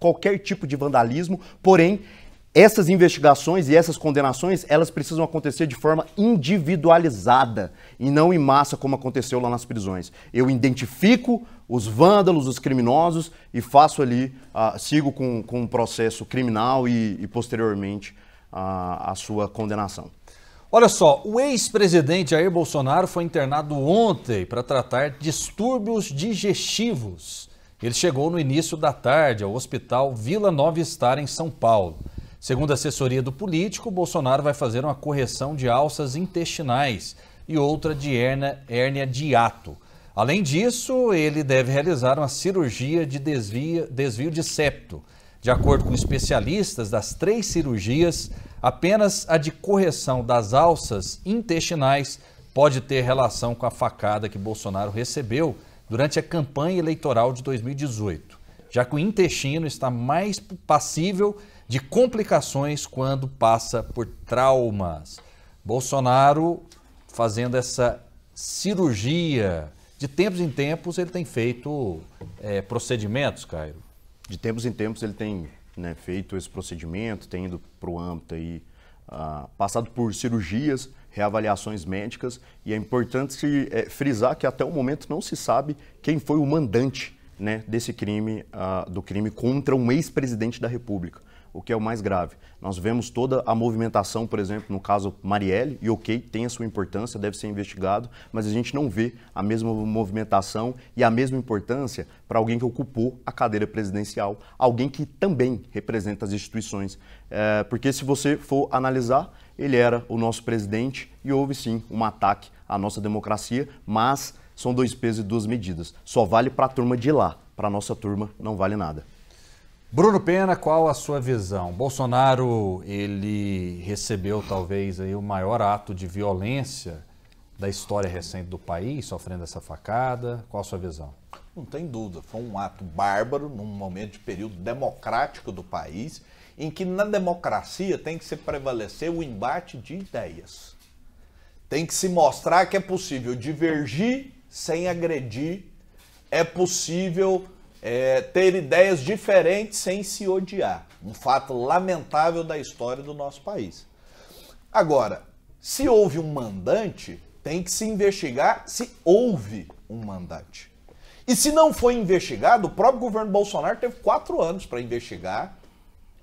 qualquer tipo de vandalismo, porém essas investigações e essas condenações, elas precisam acontecer de forma individualizada e não em massa como aconteceu lá nas prisões. Eu identifico os vândalos, os criminosos e faço ali, uh, sigo com, com um processo criminal e, e posteriormente uh, a sua condenação. Olha só, o ex-presidente Jair Bolsonaro foi internado ontem para tratar distúrbios digestivos. Ele chegou no início da tarde ao Hospital Vila Nova Estar, em São Paulo. Segundo a assessoria do político, Bolsonaro vai fazer uma correção de alças intestinais e outra de hérnia, hérnia de hiato. Além disso, ele deve realizar uma cirurgia de desvio, desvio de septo. De acordo com especialistas, das três cirurgias, apenas a de correção das alças intestinais pode ter relação com a facada que Bolsonaro recebeu durante a campanha eleitoral de 2018, já que o intestino está mais passível de complicações quando passa por traumas. Bolsonaro fazendo essa cirurgia. De tempos em tempos ele tem feito é, procedimentos, Cairo de tempos em tempos ele tem né, feito esse procedimento, tem ido para o âmbito aí, uh, passado por cirurgias, reavaliações médicas, e é importante é, frisar que até o momento não se sabe quem foi o mandante né, desse crime, uh, do crime contra um ex-presidente da República o que é o mais grave. Nós vemos toda a movimentação, por exemplo, no caso Marielle, e ok, tem a sua importância, deve ser investigado, mas a gente não vê a mesma movimentação e a mesma importância para alguém que ocupou a cadeira presidencial, alguém que também representa as instituições. É, porque se você for analisar, ele era o nosso presidente e houve sim um ataque à nossa democracia, mas são dois pesos e duas medidas. Só vale para a turma de lá, para a nossa turma não vale nada. Bruno Pena, qual a sua visão? Bolsonaro, ele recebeu talvez aí o maior ato de violência da história recente do país, sofrendo essa facada. Qual a sua visão? Não tem dúvida, foi um ato bárbaro num momento de período democrático do país, em que na democracia tem que se prevalecer o embate de ideias. Tem que se mostrar que é possível divergir sem agredir, é possível é, ter ideias diferentes sem se odiar. Um fato lamentável da história do nosso país. Agora, se houve um mandante, tem que se investigar se houve um mandante. E se não foi investigado, o próprio governo Bolsonaro teve quatro anos para investigar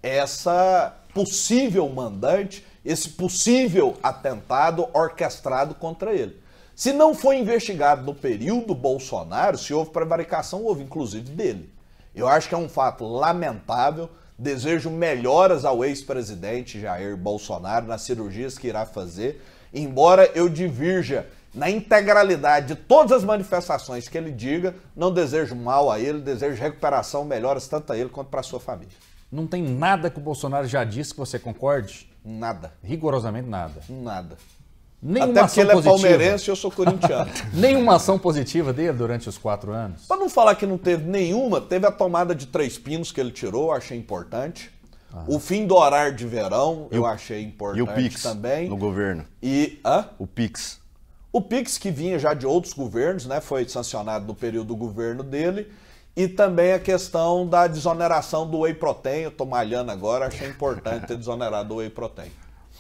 essa possível mandante, esse possível atentado orquestrado contra ele. Se não foi investigado no período Bolsonaro, se houve prevaricação, houve inclusive dele. Eu acho que é um fato lamentável. Desejo melhoras ao ex-presidente Jair Bolsonaro nas cirurgias que irá fazer, embora eu divirja na integralidade de todas as manifestações que ele diga, não desejo mal a ele, desejo recuperação, melhoras tanto a ele quanto para a sua família. Não tem nada que o Bolsonaro já disse que você concorde? Nada. Rigorosamente nada. Nada. Nenhuma Até porque ele é palmeirense e eu sou corintiano. nenhuma ação positiva dele durante os quatro anos? Para não falar que não teve nenhuma, teve a tomada de três pinos que ele tirou, achei importante. Ah. O fim do horário de verão, eu achei importante e o Pix também. no governo. E hã? o Pix. O Pix que vinha já de outros governos, né, foi sancionado no período do governo dele. E também a questão da desoneração do whey protein, eu tô malhando agora, achei importante ter desonerado o whey protein.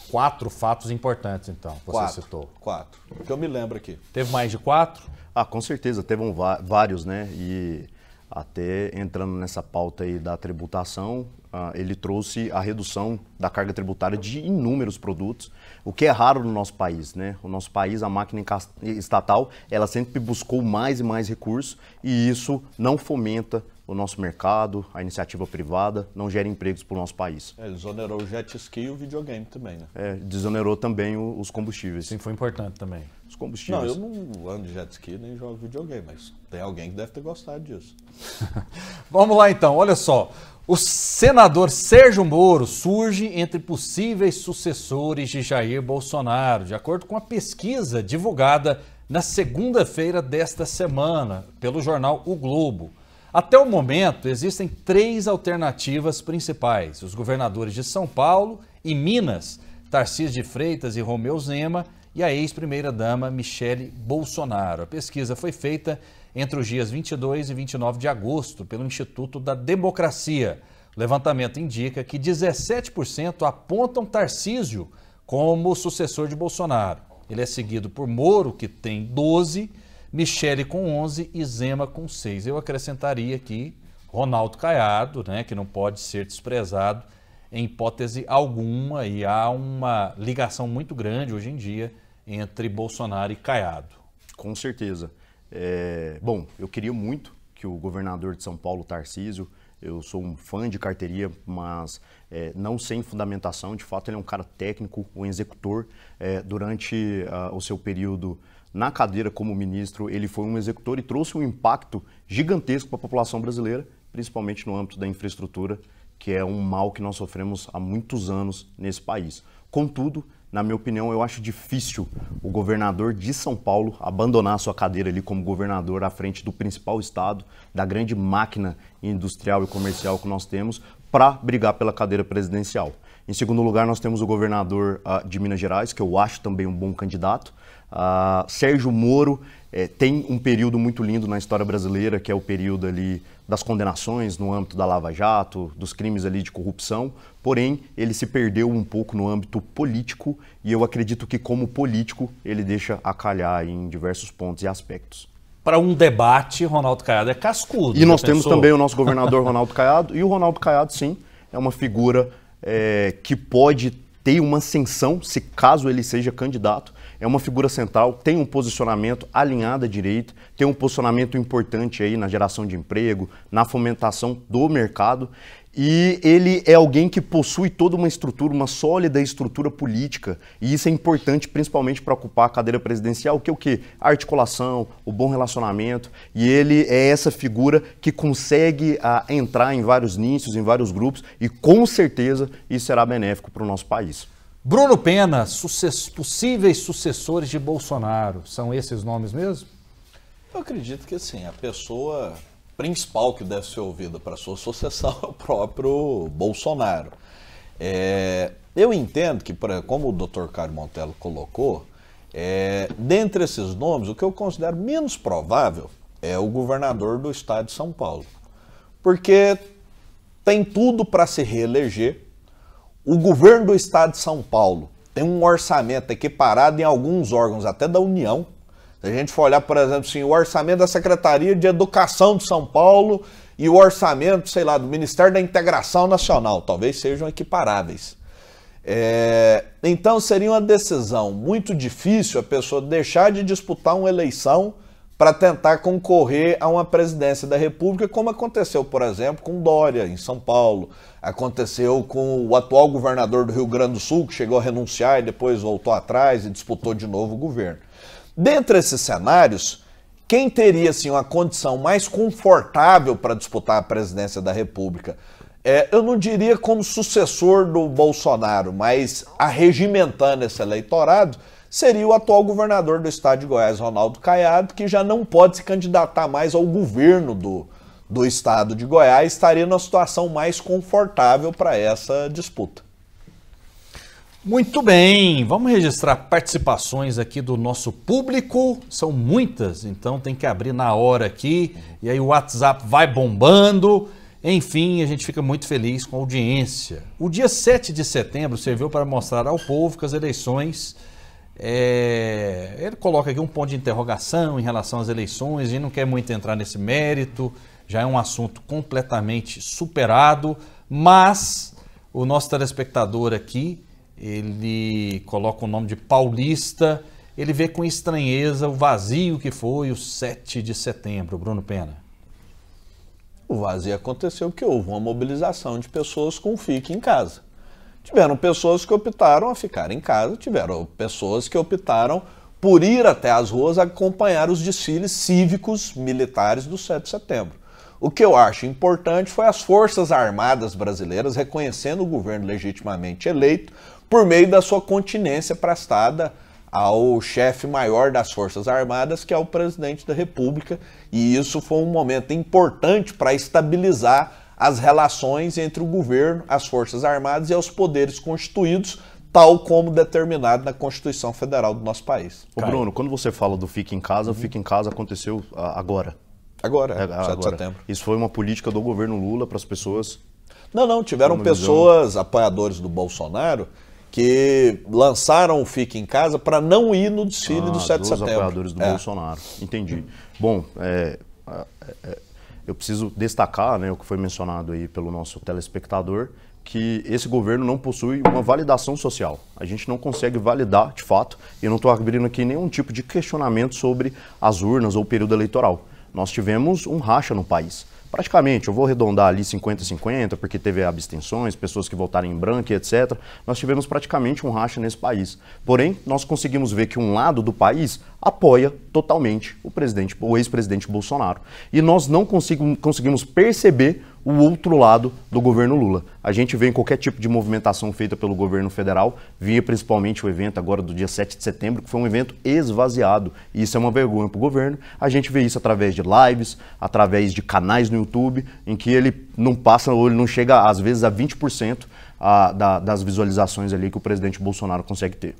Quatro fatos importantes, então, você quatro, citou. Quatro. Que eu me lembro aqui. Teve mais de quatro? Ah, com certeza, teve um, vários, né? E até entrando nessa pauta aí da tributação, uh, ele trouxe a redução da carga tributária de inúmeros produtos, o que é raro no nosso país, né? O nosso país, a máquina estatal, ela sempre buscou mais e mais recursos e isso não fomenta o nosso mercado, a iniciativa privada, não gera empregos para o nosso país. É, desonerou o jet ski e o videogame também, né? É, desonerou também o, os combustíveis. Sim, foi importante também. Os combustíveis. Não, eu não ando de jet ski nem jogo videogame, mas tem alguém que deve ter gostado disso. Vamos lá então, olha só. O senador Sérgio Moro surge entre possíveis sucessores de Jair Bolsonaro, de acordo com a pesquisa divulgada na segunda-feira desta semana pelo jornal O Globo. Até o momento, existem três alternativas principais: os governadores de São Paulo e Minas, Tarcísio de Freitas e Romeu Zema, e a ex-primeira-dama Michele Bolsonaro. A pesquisa foi feita entre os dias 22 e 29 de agosto pelo Instituto da Democracia. O levantamento indica que 17% apontam Tarcísio como sucessor de Bolsonaro. Ele é seguido por Moro, que tem 12%, Michele com 11 e Zema com 6. Eu acrescentaria aqui Ronaldo Caiado, né, que não pode ser desprezado em hipótese alguma, e há uma ligação muito grande hoje em dia entre Bolsonaro e Caiado. Com certeza. É, bom, eu queria muito que o governador de São Paulo, Tarcísio, eu sou um fã de carteiria, mas é, não sem fundamentação. De fato, ele é um cara técnico, um executor. É, durante uh, o seu período na cadeira como ministro, ele foi um executor e trouxe um impacto gigantesco para a população brasileira, principalmente no âmbito da infraestrutura, que é um mal que nós sofremos há muitos anos nesse país. Contudo, na minha opinião, eu acho difícil o governador de São Paulo abandonar sua cadeira ali como governador à frente do principal estado, da grande máquina industrial e comercial que nós temos, para brigar pela cadeira presidencial. Em segundo lugar, nós temos o governador uh, de Minas Gerais, que eu acho também um bom candidato. Sérgio Moro é, tem um período muito lindo na história brasileira, que é o período ali das condenações no âmbito da Lava Jato, dos crimes ali de corrupção, porém ele se perdeu um pouco no âmbito político e eu acredito que como político ele deixa a calhar em diversos pontos e aspectos. Para um debate, Ronaldo Caiado é cascudo. E nós temos também o nosso governador Ronaldo Caiado, e o Ronaldo Caiado, sim, é uma figura é, que pode ter uma ascensão, se caso ele seja candidato, é uma figura central, tem um posicionamento alinhado à direita, tem um posicionamento importante aí na geração de emprego, na fomentação do mercado. E ele é alguém que possui toda uma estrutura, uma sólida estrutura política, e isso é importante principalmente para ocupar a cadeira presidencial, que é o quê? A articulação, o bom relacionamento, e ele é essa figura que consegue a, ah, entrar em vários nichos, em vários grupos, e com certeza isso será benéfico para o nosso país. Bruno Pena, sucess possíveis sucessores de Bolsonaro, são esses nomes mesmo? Eu acredito que sim. A pessoa principal que deve ser ouvida para sua sucessão é o próprio Bolsonaro. É, eu entendo que, como o Dr. Caio Montello colocou, é, dentre esses nomes, o que eu considero menos provável é o governador do estado de São Paulo. Porque tem tudo para se reeleger, o governo do estado de São Paulo tem um orçamento equiparado em alguns órgãos, até da União. Se a gente for olhar, por exemplo, assim, o orçamento da Secretaria de Educação de São Paulo e o orçamento, sei lá, do Ministério da Integração Nacional, talvez sejam equiparáveis. É, então seria uma decisão muito difícil a pessoa deixar de disputar uma eleição para tentar concorrer a uma presidência da República, como aconteceu, por exemplo, com Dória, em São Paulo, aconteceu com o atual governador do Rio Grande do Sul, que chegou a renunciar e depois voltou atrás e disputou de novo o governo. Dentre esses cenários, quem teria assim, uma condição mais confortável para disputar a presidência da República? É, eu não diria como sucessor do Bolsonaro, mas arregimentando esse eleitorado, seria o atual governador do estado de Goiás, Ronaldo Caiado, que já não pode se candidatar mais ao governo do, do estado de Goiás, estaria numa situação mais confortável para essa disputa. Muito bem, vamos registrar participações aqui do nosso público. São muitas, então tem que abrir na hora aqui. E aí o WhatsApp vai bombando. Enfim, a gente fica muito feliz com a audiência. O dia 7 de setembro serviu para mostrar ao povo que as eleições é, ele coloca aqui um ponto de interrogação em relação às eleições, gente não quer muito entrar nesse mérito, já é um assunto completamente superado, mas o nosso telespectador aqui, ele coloca o nome de Paulista, ele vê com estranheza o vazio que foi o 7 de setembro, Bruno Pena. O vazio aconteceu porque houve uma mobilização de pessoas com fique em casa. Tiveram pessoas que optaram a ficar em casa, tiveram pessoas que optaram por ir até as ruas acompanhar os desfiles cívicos militares do 7 de setembro. O que eu acho importante foi as Forças Armadas brasileiras reconhecendo o governo legitimamente eleito por meio da sua continência prestada ao chefe maior das Forças Armadas, que é o presidente da República, e isso foi um momento importante para estabilizar as relações entre o governo, as Forças Armadas e os poderes constituídos, tal como determinado na Constituição Federal do nosso país. Ô Bruno, quando você fala do Fique em Casa, uhum. o Fique em Casa aconteceu ah, agora. Agora, é, agora. de setembro. Isso foi uma política do governo Lula para as pessoas? Não, não, tiveram pessoas, apoiadores do Bolsonaro, que lançaram o Fique em Casa para não ir no desfile ah, do 7 de setembro. apoiadores do é. Bolsonaro, entendi. Bom, é, é eu preciso destacar né, o que foi mencionado aí pelo nosso telespectador, que esse governo não possui uma validação social. A gente não consegue validar, de fato, e eu não estou abrindo aqui nenhum tipo de questionamento sobre as urnas ou o período eleitoral. Nós tivemos um racha no país praticamente, eu vou arredondar ali 50-50, porque teve abstenções, pessoas que votaram em branco e etc. Nós tivemos praticamente um racha nesse país. Porém, nós conseguimos ver que um lado do país apoia totalmente o presidente, o ex-presidente Bolsonaro. E nós não conseguimos perceber o outro lado do governo Lula. A gente vê em qualquer tipo de movimentação feita pelo governo federal, via principalmente o evento agora do dia 7 de setembro, que foi um evento esvaziado. E isso é uma vergonha para o governo. A gente vê isso através de lives, através de canais no YouTube, em que ele não passa ou ele não chega, às vezes, a 20% a, da, das visualizações ali que o presidente Bolsonaro consegue ter.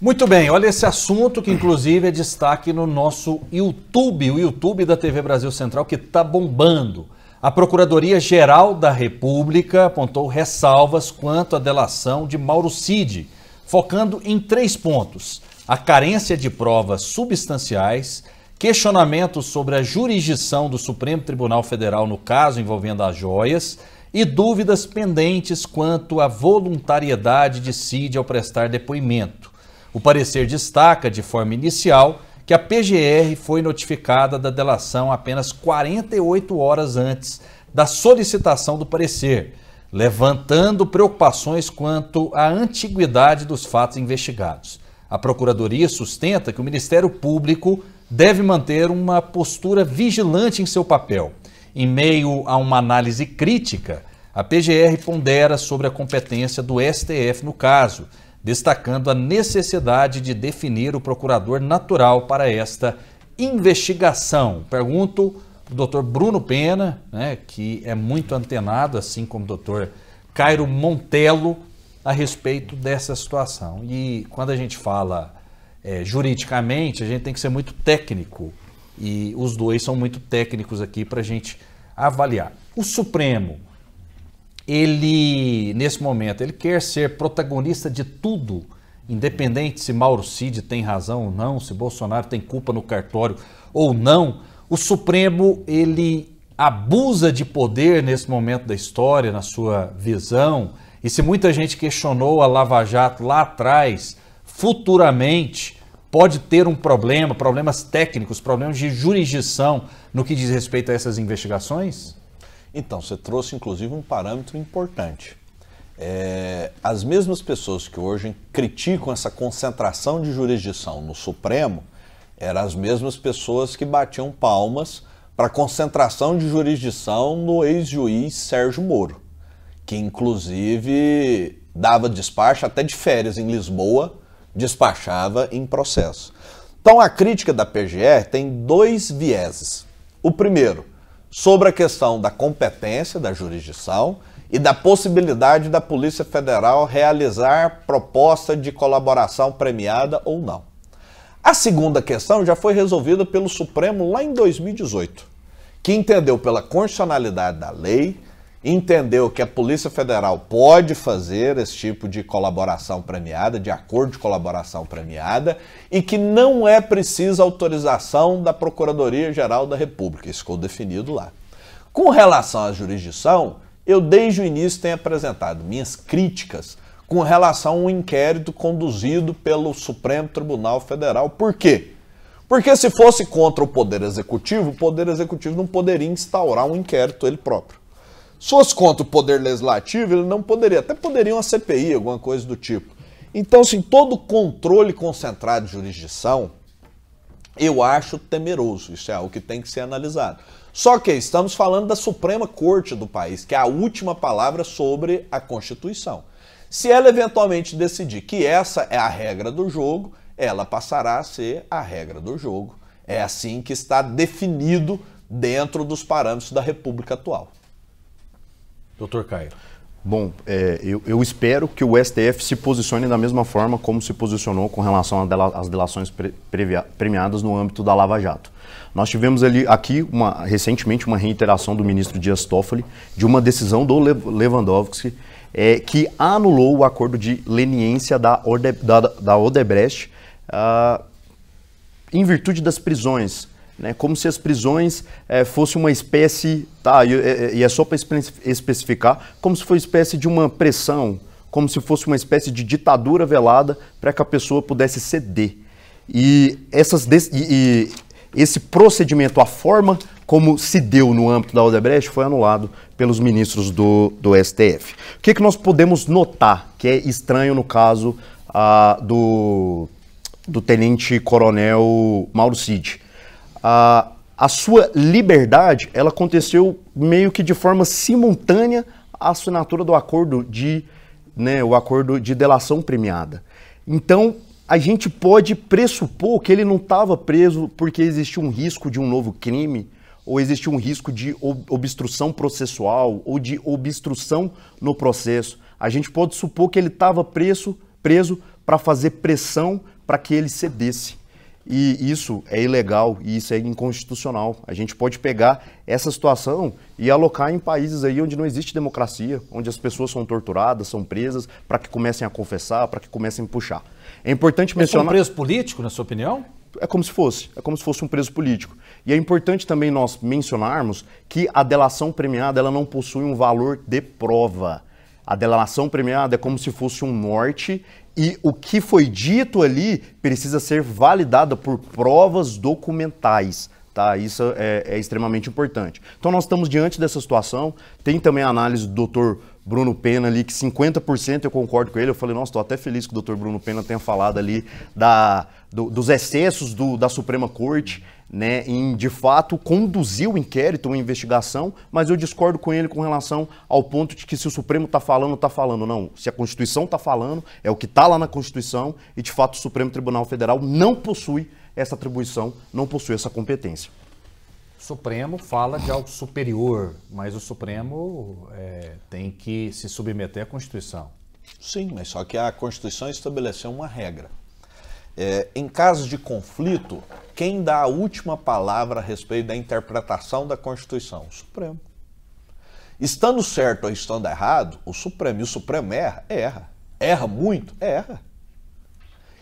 Muito bem, olha esse assunto que inclusive é destaque no nosso YouTube, o YouTube da TV Brasil Central, que está bombando. A Procuradoria-Geral da República apontou ressalvas quanto à delação de Mauro Cid, focando em três pontos: a carência de provas substanciais, questionamentos sobre a jurisdição do Supremo Tribunal Federal no caso envolvendo as joias e dúvidas pendentes quanto à voluntariedade de Cid ao prestar depoimento. O parecer destaca, de forma inicial, que a PGR foi notificada da delação apenas 48 horas antes da solicitação do parecer, levantando preocupações quanto à antiguidade dos fatos investigados. A Procuradoria sustenta que o Ministério Público deve manter uma postura vigilante em seu papel. Em meio a uma análise crítica, a PGR pondera sobre a competência do STF no caso destacando a necessidade de definir o procurador natural para esta investigação. Pergunto o doutor Bruno Pena, né, que é muito antenado, assim como o doutor Cairo Montelo, a respeito dessa situação. E quando a gente fala é, juridicamente, a gente tem que ser muito técnico. E os dois são muito técnicos aqui para a gente avaliar. O Supremo ele, nesse momento, ele quer ser protagonista de tudo, independente se Mauro Cid tem razão ou não, se Bolsonaro tem culpa no cartório ou não. O Supremo, ele abusa de poder nesse momento da história, na sua visão. E se muita gente questionou a Lava Jato lá atrás, futuramente pode ter um problema, problemas técnicos, problemas de jurisdição no que diz respeito a essas investigações? Então, você trouxe inclusive um parâmetro importante. É, as mesmas pessoas que hoje criticam essa concentração de jurisdição no Supremo eram as mesmas pessoas que batiam palmas para a concentração de jurisdição no ex-juiz Sérgio Moro, que inclusive dava despacho até de férias em Lisboa, despachava em processo. Então a crítica da PGR tem dois vieses. O primeiro, sobre a questão da competência da jurisdição e da possibilidade da Polícia Federal realizar proposta de colaboração premiada ou não. A segunda questão já foi resolvida pelo Supremo lá em 2018, que entendeu pela constitucionalidade da lei, entendeu que a Polícia Federal pode fazer esse tipo de colaboração premiada, de acordo de colaboração premiada, e que não é precisa autorização da Procuradoria-Geral da República. Isso ficou definido lá. Com relação à jurisdição, eu desde o início tenho apresentado minhas críticas com relação a um inquérito conduzido pelo Supremo Tribunal Federal. Por quê? Porque se fosse contra o Poder Executivo, o Poder Executivo não poderia instaurar um inquérito ele próprio. Se fosse contra o poder legislativo, ele não poderia. Até poderia uma CPI, alguma coisa do tipo. Então, assim, todo controle concentrado de jurisdição, eu acho temeroso. Isso é algo que tem que ser analisado. Só que estamos falando da Suprema Corte do país, que é a última palavra sobre a Constituição. Se ela eventualmente decidir que essa é a regra do jogo, ela passará a ser a regra do jogo. É assim que está definido dentro dos parâmetros da República atual. Doutor Caio. Bom, é, eu, eu, espero que o STF se posicione da mesma forma como se posicionou com relação às delações pre, premiadas no âmbito da Lava Jato. Nós tivemos ali aqui uma, recentemente uma reiteração do ministro Dias Toffoli de uma decisão do Lewandowski é, que anulou o acordo de leniência da, Orde, da, da Odebrecht uh, em virtude das prisões né, como se as prisões é, fosse uma espécie, tá, e, e é só para especificar, como se fosse uma espécie de uma pressão, como se fosse uma espécie de ditadura velada para que a pessoa pudesse ceder. E, essas, e, e esse procedimento, a forma como se deu no âmbito da Odebrecht, foi anulado pelos ministros do, do STF. O que, que nós podemos notar que é estranho no caso ah, do, do tenente-coronel Mauro Cid? Ah, a sua liberdade ela aconteceu meio que de forma simultânea à assinatura do acordo de, né, o acordo de delação premiada. Então, a gente pode pressupor que ele não estava preso porque existia um risco de um novo crime, ou existia um risco de obstrução processual, ou de obstrução no processo. A gente pode supor que ele estava preso, preso para fazer pressão para que ele cedesse. E isso é ilegal e isso é inconstitucional. A gente pode pegar essa situação e alocar em países aí onde não existe democracia, onde as pessoas são torturadas, são presas, para que comecem a confessar, para que comecem a puxar. É importante Mas mencionar. É um preso político, na sua opinião? É como se fosse, é como se fosse um preso político. E é importante também nós mencionarmos que a delação premiada ela não possui um valor de prova. A delação premiada é como se fosse um norte e o que foi dito ali precisa ser validado por provas documentais. Tá? Isso é, é, extremamente importante. Então nós estamos diante dessa situação. Tem também a análise do doutor Bruno Pena ali, que 50% eu concordo com ele. Eu falei, nossa, estou até feliz que o doutor Bruno Pena tenha falado ali da, do, dos excessos do, da Suprema Corte né, em de fato conduzir o inquérito, uma investigação, mas eu discordo com ele com relação ao ponto de que se o Supremo está falando, está falando. Não, se a Constituição está falando, é o que está lá na Constituição e de fato o Supremo Tribunal Federal não possui essa atribuição, não possui essa competência. O Supremo fala de algo superior, mas o Supremo é, tem que se submeter à Constituição. Sim, mas só que a Constituição estabeleceu uma regra. É, em casos de conflito, quem dá a última palavra a respeito da interpretação da Constituição? O Supremo. Estando certo ou estando errado, o Supremo. E o Supremo erra? Erra. Erra muito? Erra.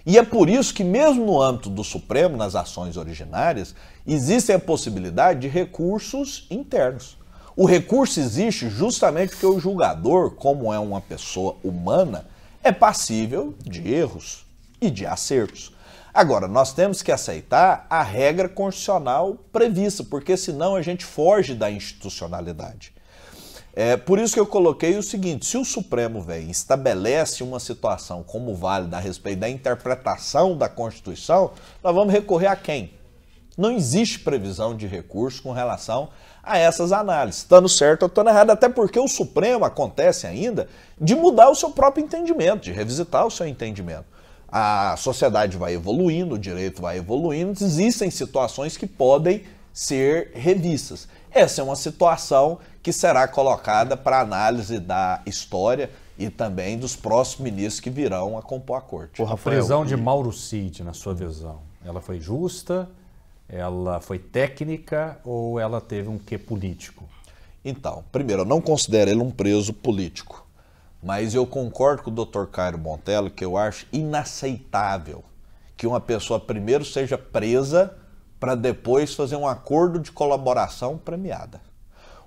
E é por isso que, mesmo no âmbito do Supremo, nas ações originárias, existe a possibilidade de recursos internos. O recurso existe justamente porque o julgador, como é uma pessoa humana, é passível de erros e de acertos. Agora, nós temos que aceitar a regra constitucional prevista, porque senão a gente foge da institucionalidade. É, por isso que eu coloquei o seguinte: se o Supremo vem estabelece uma situação como válida a respeito da interpretação da Constituição, nós vamos recorrer a quem? Não existe previsão de recurso com relação a essas análises, estando certo ou estando errado, até porque o Supremo acontece ainda de mudar o seu próprio entendimento, de revisitar o seu entendimento a sociedade vai evoluindo, o direito vai evoluindo, existem situações que podem ser revistas. Essa é uma situação que será colocada para análise da história e também dos próximos ministros que virão a compor a corte. a prisão de Mauro Cid, na sua visão, ela foi justa, ela foi técnica ou ela teve um quê político? Então, primeiro, eu não considero ele um preso político. Mas eu concordo com o Dr. Cairo Montello que eu acho inaceitável que uma pessoa primeiro seja presa para depois fazer um acordo de colaboração premiada.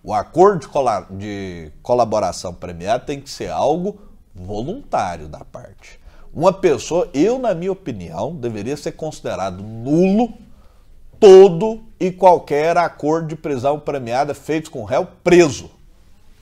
O acordo de, de colaboração premiada tem que ser algo voluntário da parte. Uma pessoa, eu na minha opinião, deveria ser considerado nulo todo e qualquer acordo de prisão premiada feito com réu preso.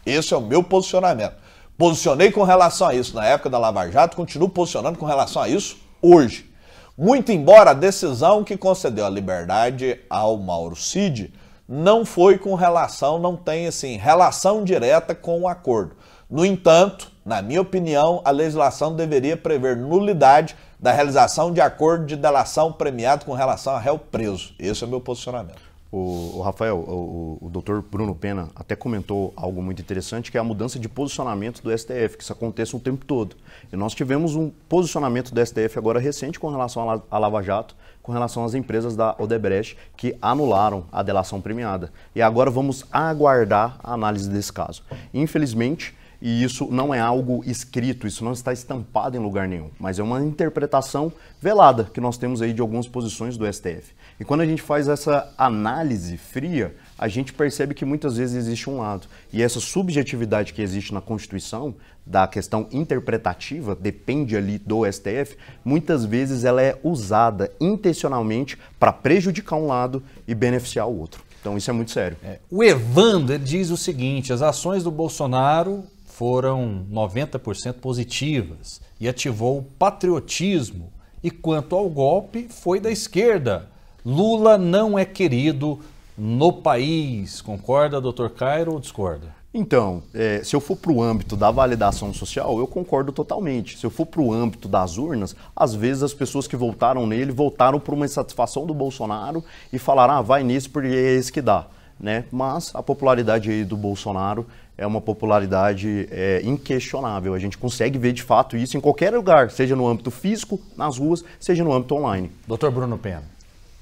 Esse é o meu posicionamento. Posicionei com relação a isso na época da Lava Jato, continuo posicionando com relação a isso hoje. Muito embora a decisão que concedeu a liberdade ao Mauro Cid não foi com relação, não tem assim, relação direta com o acordo. No entanto, na minha opinião, a legislação deveria prever nulidade da realização de acordo de delação premiado com relação a réu preso. Esse é o meu posicionamento. O, o Rafael, o, o, doutor Bruno Pena até comentou algo muito interessante, que é a mudança de posicionamento do STF, que isso aconteça o tempo todo. E nós tivemos um posicionamento do STF agora recente com relação à Lava Jato, com relação às empresas da Odebrecht que anularam a delação premiada. E agora vamos aguardar a análise desse caso. Infelizmente, E isso não é algo escrito, isso não está estampado em lugar nenhum, mas é uma interpretação velada que nós temos aí de algumas posições do STF. E quando a gente faz essa análise fria, a gente percebe que muitas vezes existe um lado. E essa subjetividade que existe na Constituição, da questão interpretativa, depende ali do STF, muitas vezes ela é usada intencionalmente para prejudicar um lado e beneficiar o outro. Então isso é muito sério. É. O Evandro diz o seguinte: as ações do Bolsonaro foram 90% positivas e ativou o patriotismo. E quanto ao golpe, foi da esquerda. Lula não é querido no país. Concorda, doutor Cairo, ou discorda? Então, é, se eu for para o âmbito da validação social, eu concordo totalmente. Se eu for para o âmbito das urnas, às vezes as pessoas que votaram nele votaram por uma insatisfação do Bolsonaro e falaram, ah, vai nisso porque é esse que dá. Né? Mas a popularidade aí do Bolsonaro é uma popularidade é, inquestionável. A gente consegue ver de fato isso em qualquer lugar, seja no âmbito físico, nas ruas, seja no âmbito online. Doutor Bruno Pena.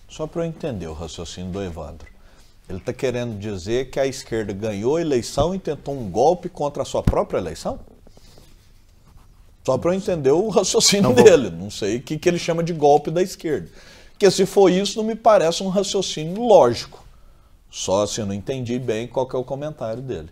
Só para eu entender o raciocínio do Evandro. Ele está querendo dizer que a esquerda ganhou a eleição e tentou um golpe contra a sua própria eleição? Só para eu entender o raciocínio não dele. Não sei o que, que ele chama de golpe da esquerda. Porque se for isso, não me parece um raciocínio lógico. Só se eu não entendi bem qual é o comentário dele.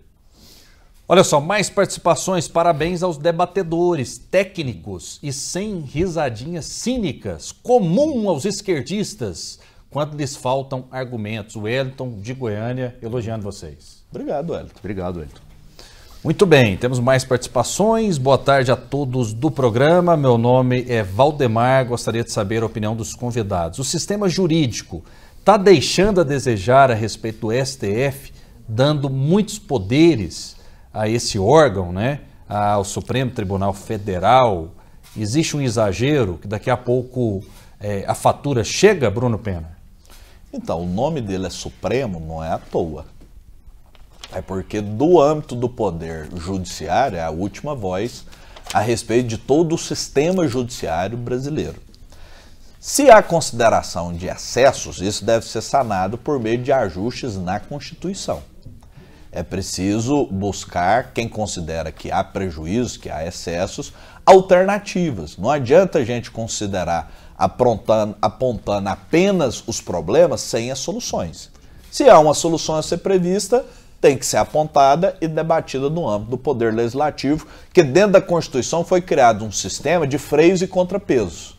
Olha só, mais participações. Parabéns aos debatedores, técnicos e sem risadinhas cínicas, comum aos esquerdistas, quando lhes faltam argumentos. O Wellington de Goiânia elogiando vocês. Obrigado, Wellington. Obrigado, Wellington. Muito bem, temos mais participações. Boa tarde a todos do programa. Meu nome é Valdemar. Gostaria de saber a opinião dos convidados. O sistema jurídico está deixando a desejar a respeito do STF, dando muitos poderes a esse órgão, né, ao Supremo Tribunal Federal, existe um exagero que daqui a pouco é, a fatura chega, Bruno Pena? Então, o nome dele é Supremo, não é à toa. É porque do âmbito do poder judiciário é a última voz a respeito de todo o sistema judiciário brasileiro. Se há consideração de excessos, isso deve ser sanado por meio de ajustes na Constituição. É preciso buscar, quem considera que há prejuízos, que há excessos, alternativas. Não adianta a gente considerar apontando, apontando apenas os problemas sem as soluções. Se há uma solução a ser prevista, tem que ser apontada e debatida no âmbito do Poder Legislativo, que dentro da Constituição foi criado um sistema de freios e contrapesos.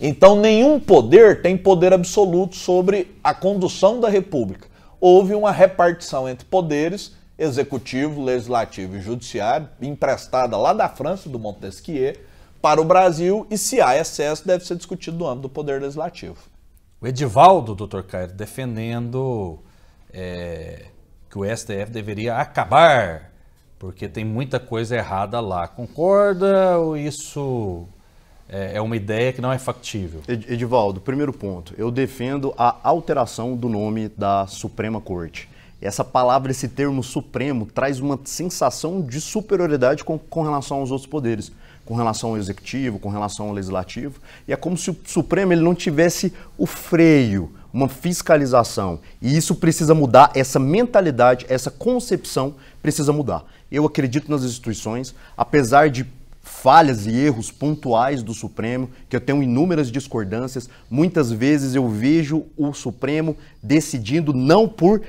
Então, nenhum poder tem poder absoluto sobre a condução da República houve uma repartição entre poderes, executivo, legislativo e judiciário, emprestada lá da França, do Montesquieu, para o Brasil, e se há excesso, deve ser discutido no âmbito do Poder Legislativo. O Edivaldo, doutor Caio, defendendo é, que o STF deveria acabar, porque tem muita coisa errada lá. Concorda ou isso é, é uma ideia que não é factível. Edivaldo, primeiro ponto, eu defendo a alteração do nome da Suprema Corte. Essa palavra, esse termo supremo, traz uma sensação de superioridade com, com relação aos outros poderes, com relação ao executivo, com relação ao legislativo. E é como se o Supremo ele não tivesse o freio, uma fiscalização. E isso precisa mudar, essa mentalidade, essa concepção precisa mudar. Eu acredito nas instituições, apesar de falhas e erros pontuais do Supremo, que eu tenho inúmeras discordâncias. Muitas vezes eu vejo o Supremo decidindo não por uh,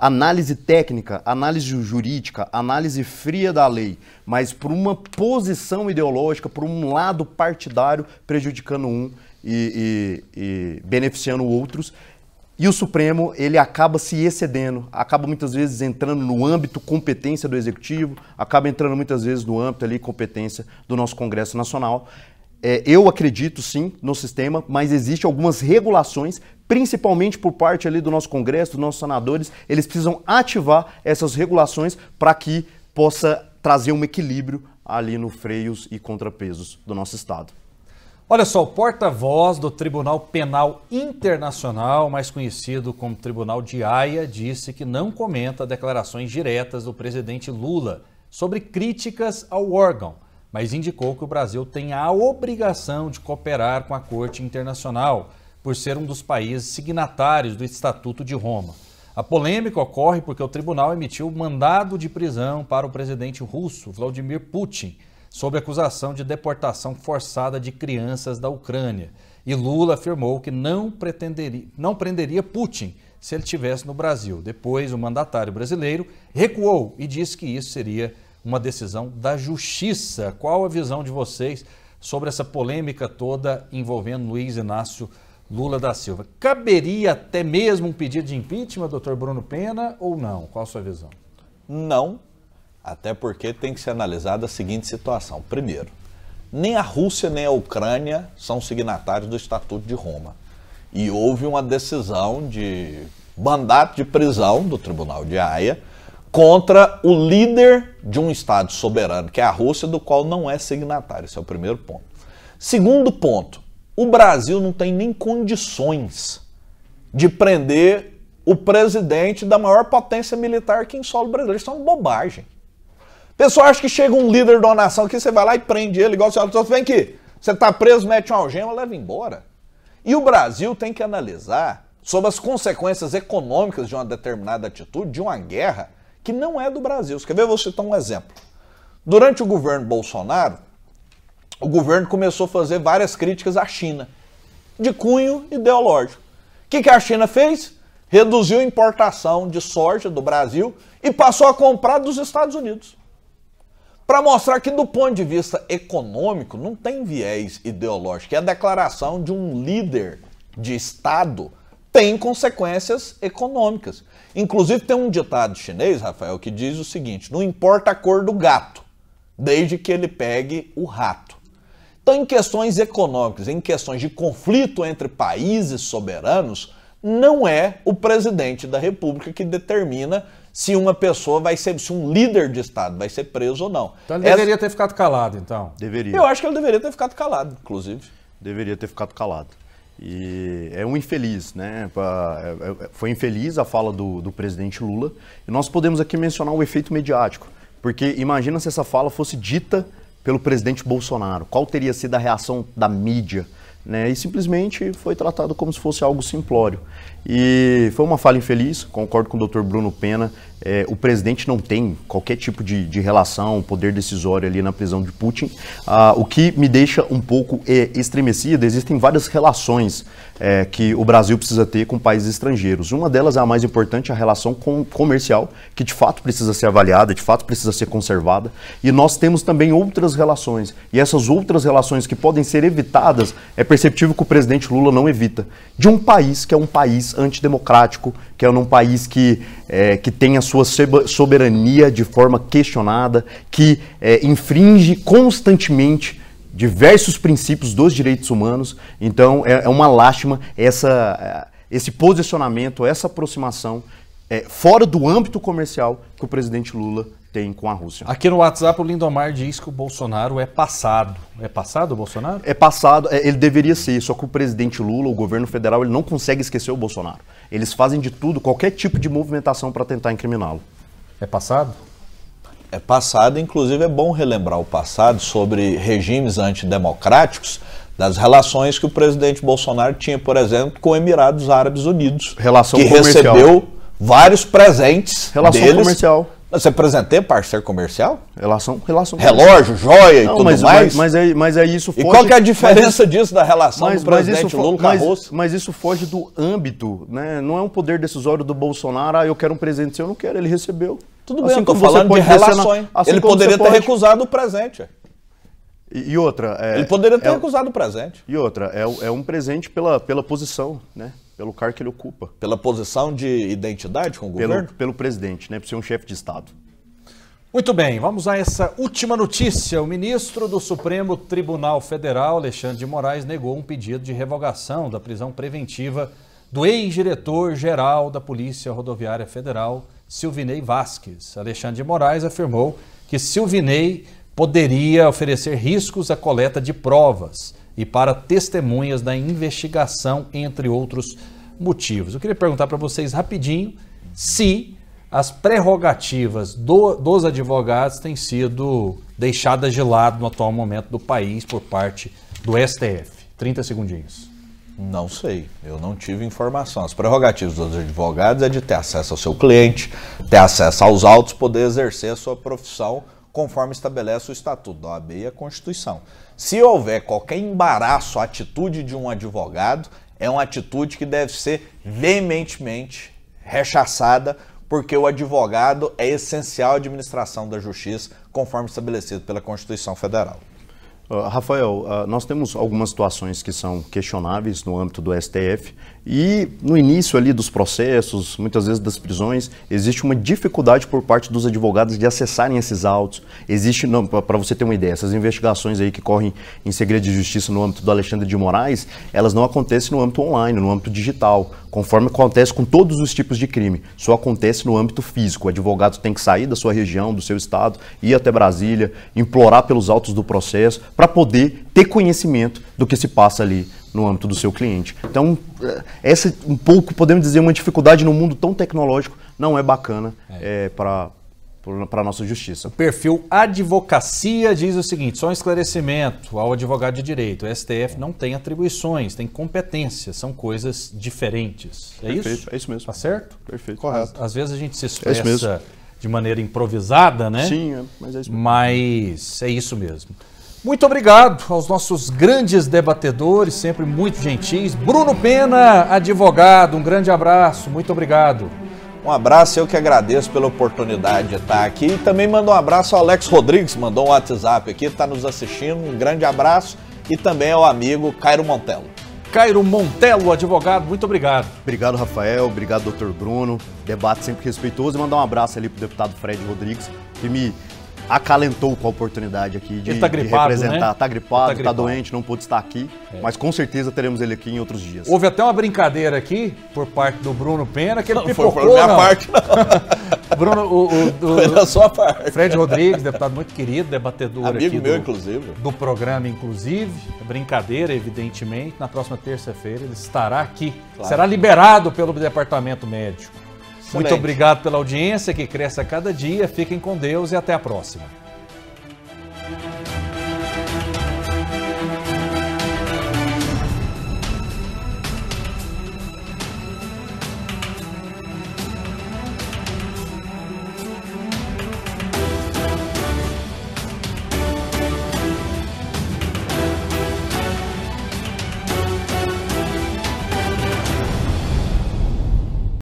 análise técnica, análise jurídica, análise fria da lei, mas por uma posição ideológica, por um lado partidário, prejudicando um e, e, e beneficiando outros. E o Supremo, ele acaba se excedendo, acaba muitas vezes entrando no âmbito competência do Executivo, acaba entrando muitas vezes no âmbito ali competência do nosso Congresso Nacional. É, eu acredito sim no sistema, mas existem algumas regulações, principalmente por parte ali do nosso Congresso, dos nossos senadores, eles precisam ativar essas regulações para que possa trazer um equilíbrio ali no freios e contrapesos do nosso Estado. Olha só, o porta-voz do Tribunal Penal Internacional, mais conhecido como Tribunal de Haia, disse que não comenta declarações diretas do presidente Lula sobre críticas ao órgão, mas indicou que o Brasil tem a obrigação de cooperar com a Corte Internacional, por ser um dos países signatários do Estatuto de Roma. A polêmica ocorre porque o tribunal emitiu mandado de prisão para o presidente russo, Vladimir Putin, sob acusação de deportação forçada de crianças da Ucrânia. E Lula afirmou que não, pretenderia, não prenderia Putin se ele estivesse no Brasil. Depois, o mandatário brasileiro recuou e disse que isso seria uma decisão da justiça. Qual a visão de vocês sobre essa polêmica toda envolvendo Luiz Inácio Lula da Silva? Caberia até mesmo um pedido de impeachment, doutor Bruno Pena, ou não? Qual a sua visão? Não, até porque tem que ser analisada a seguinte situação. Primeiro, nem a Rússia nem a Ucrânia são signatários do Estatuto de Roma. E houve uma decisão de mandato de prisão do Tribunal de Haia contra o líder de um Estado soberano, que é a Rússia, do qual não é signatário. Esse é o primeiro ponto. Segundo ponto, o Brasil não tem nem condições de prender o presidente da maior potência militar aqui em solo brasileiro. Isso é uma bobagem. Pessoal acha que chega um líder de uma nação aqui, você vai lá e prende ele, igual o senhor vem aqui, você está preso, mete uma algema, leva embora. E o Brasil tem que analisar sobre as consequências econômicas de uma determinada atitude, de uma guerra, que não é do Brasil. Você quer ver? Eu vou citar um exemplo. Durante o governo Bolsonaro, o governo começou a fazer várias críticas à China, de cunho ideológico. O que, que a China fez? Reduziu a importação de soja do Brasil e passou a comprar dos Estados Unidos. Para mostrar que, do ponto de vista econômico, não tem viés ideológico. É a declaração de um líder de Estado tem consequências econômicas. Inclusive, tem um ditado chinês, Rafael, que diz o seguinte: não importa a cor do gato, desde que ele pegue o rato. Então, em questões econômicas, em questões de conflito entre países soberanos, não é o presidente da República que determina se uma pessoa vai ser, se um líder de Estado vai ser preso ou não. Então ele Essa... deveria ter ficado calado, então. Deveria. Eu acho que ele deveria ter ficado calado, inclusive. Deveria ter ficado calado. E é um infeliz, né? É, é, foi infeliz a fala do, do presidente Lula. E nós podemos aqui mencionar o efeito mediático. Porque imagina se essa fala fosse dita pelo presidente Bolsonaro. Qual teria sido a reação da mídia? Né? E simplesmente foi tratado como se fosse algo simplório. E foi uma fala infeliz, concordo com o Dr. Bruno Pena. É, o presidente não tem qualquer tipo de, de, relação, poder decisório ali na prisão de Putin. Ah, o que me deixa um pouco é, estremecido, existem várias relações é, que o Brasil precisa ter com países estrangeiros. Uma delas é a mais importante, a relação com, comercial, que de fato precisa ser avaliada, de fato precisa ser conservada. E nós temos também outras relações. E essas outras relações que podem ser evitadas, é perceptível que o presidente Lula não evita. De um país que é um país antidemocrático, que é num país que, é, que tem a sua soberania de forma questionada, que é, infringe constantemente diversos princípios dos direitos humanos. Então é, é uma lástima essa, é, esse posicionamento, essa aproximação é, fora do âmbito comercial que o presidente Lula tem com a Rússia. Aqui no WhatsApp o Lindomar diz que o Bolsonaro é passado. É passado o Bolsonaro? É passado, é, ele deveria ser, só que o presidente Lula, o governo federal, ele não consegue esquecer o Bolsonaro. Eles fazem de tudo, qualquer tipo de movimentação para tentar incriminá-lo. É passado? É passado, inclusive é bom relembrar o passado sobre regimes antidemocráticos das relações que o presidente Bolsonaro tinha, por exemplo, com Emirados Árabes Unidos, Relação que comercial. recebeu vários presentes Relação deles comercial. Você apresentei parceiro comercial? Relação, relação Relógio, joia e Não, tudo mas, mais? Mas, mas, é, mas é isso e foge... qual que é a diferença mas, disso da relação mas, do mas presidente isso, Lula com a mas, mas isso foge do âmbito, né? Não é um poder decisório do Bolsonaro, ah, eu quero um presente seu, eu não quero, ele recebeu. Tudo bem, assim eu tô falando de relações. Na... Assim ele poderia ter pode... recusado o presente. E, e outra... É, ele poderia ter é, recusado o presente. E outra, é, é um presente pela, pela posição, né? Pelo cargo que ele ocupa. Pela posição de identidade com o pelo, governo? Pelo presidente, né? Por ser um chefe de Estado. Muito bem, vamos a essa última notícia. O ministro do Supremo Tribunal Federal, Alexandre de Moraes, negou um pedido de revogação da prisão preventiva do ex-diretor-geral da Polícia Rodoviária Federal, Silvinei Vasques. Alexandre de Moraes afirmou que Silvinei poderia oferecer riscos à coleta de provas e para testemunhas da investigação, entre outros motivos. Eu queria perguntar para vocês rapidinho se as prerrogativas do, dos advogados têm sido deixadas de lado no atual momento do país por parte do STF. 30 segundinhos. Não sei, eu não tive informação. As prerrogativas dos advogados é de ter acesso ao seu cliente, ter acesso aos autos, poder exercer a sua profissão conforme estabelece o Estatuto da OAB e a Constituição. Se houver qualquer embaraço à atitude de um advogado, é uma atitude que deve ser veementemente rechaçada, porque o advogado é essencial à administração da justiça, conforme estabelecido pela Constituição Federal. Uh, Rafael, uh, nós temos algumas situações que são questionáveis no âmbito do STF e no início ali dos processos, muitas vezes das prisões, existe uma dificuldade por parte dos advogados de acessarem esses autos. Existe, para você ter uma ideia, essas investigações aí que correm em segredo de justiça no âmbito do Alexandre de Moraes, elas não acontecem no âmbito online, no âmbito digital, conforme acontece com todos os tipos de crime. Só acontece no âmbito físico. O advogado tem que sair da sua região, do seu estado, ir até Brasília, implorar pelos autos do processo, para poder ter conhecimento do que se passa ali no âmbito do seu cliente. Então, eh, essa um pouco, podemos dizer, uma dificuldade no mundo tão tecnológico não é bacana é. é, para para a nossa justiça. O perfil advocacia diz o seguinte: só um esclarecimento ao advogado de direito. O STF não tem atribuições, tem competências, são coisas diferentes. É Perfeito, isso? É isso mesmo. Tá certo? Perfeito. Correto. Às, às vezes a gente se expressa é de maneira improvisada, né? Sim, é, mas é isso mesmo. Mas é isso mesmo. Muito obrigado aos nossos grandes debatedores, sempre muito gentis. Bruno Pena, advogado, um grande abraço, muito obrigado. Um abraço, eu que agradeço pela oportunidade de estar aqui. E também mando um abraço ao Alex Rodrigues, mandou um WhatsApp aqui, está nos assistindo. Um grande abraço. E também ao amigo Cairo Montelo. Cairo Montelo, advogado, muito obrigado. Obrigado, Rafael. Obrigado, doutor Bruno. Debate sempre respeitoso. E mandar um abraço ali para o deputado Fred Rodrigues, que me acalentou com a oportunidade aqui de, tá gripado, de representar. Né? Está gripado, está gripado. doente, não pôde estar aqui, é. mas com certeza teremos ele aqui em outros dias. Houve até uma brincadeira aqui por parte do Bruno Pena, que ele não, pipocou, foi por minha não. parte, não. Bruno, o, o, do, foi da sua parte. Fred Rodrigues, deputado muito querido, debatedor Amigo aqui meu, do, inclusive. do programa, inclusive. Brincadeira, evidentemente. Na próxima terça-feira ele estará aqui. Claro. Será liberado pelo departamento médico. Excelente. Muito obrigado pela audiência que cresce a cada dia. Fiquem com Deus e até a próxima.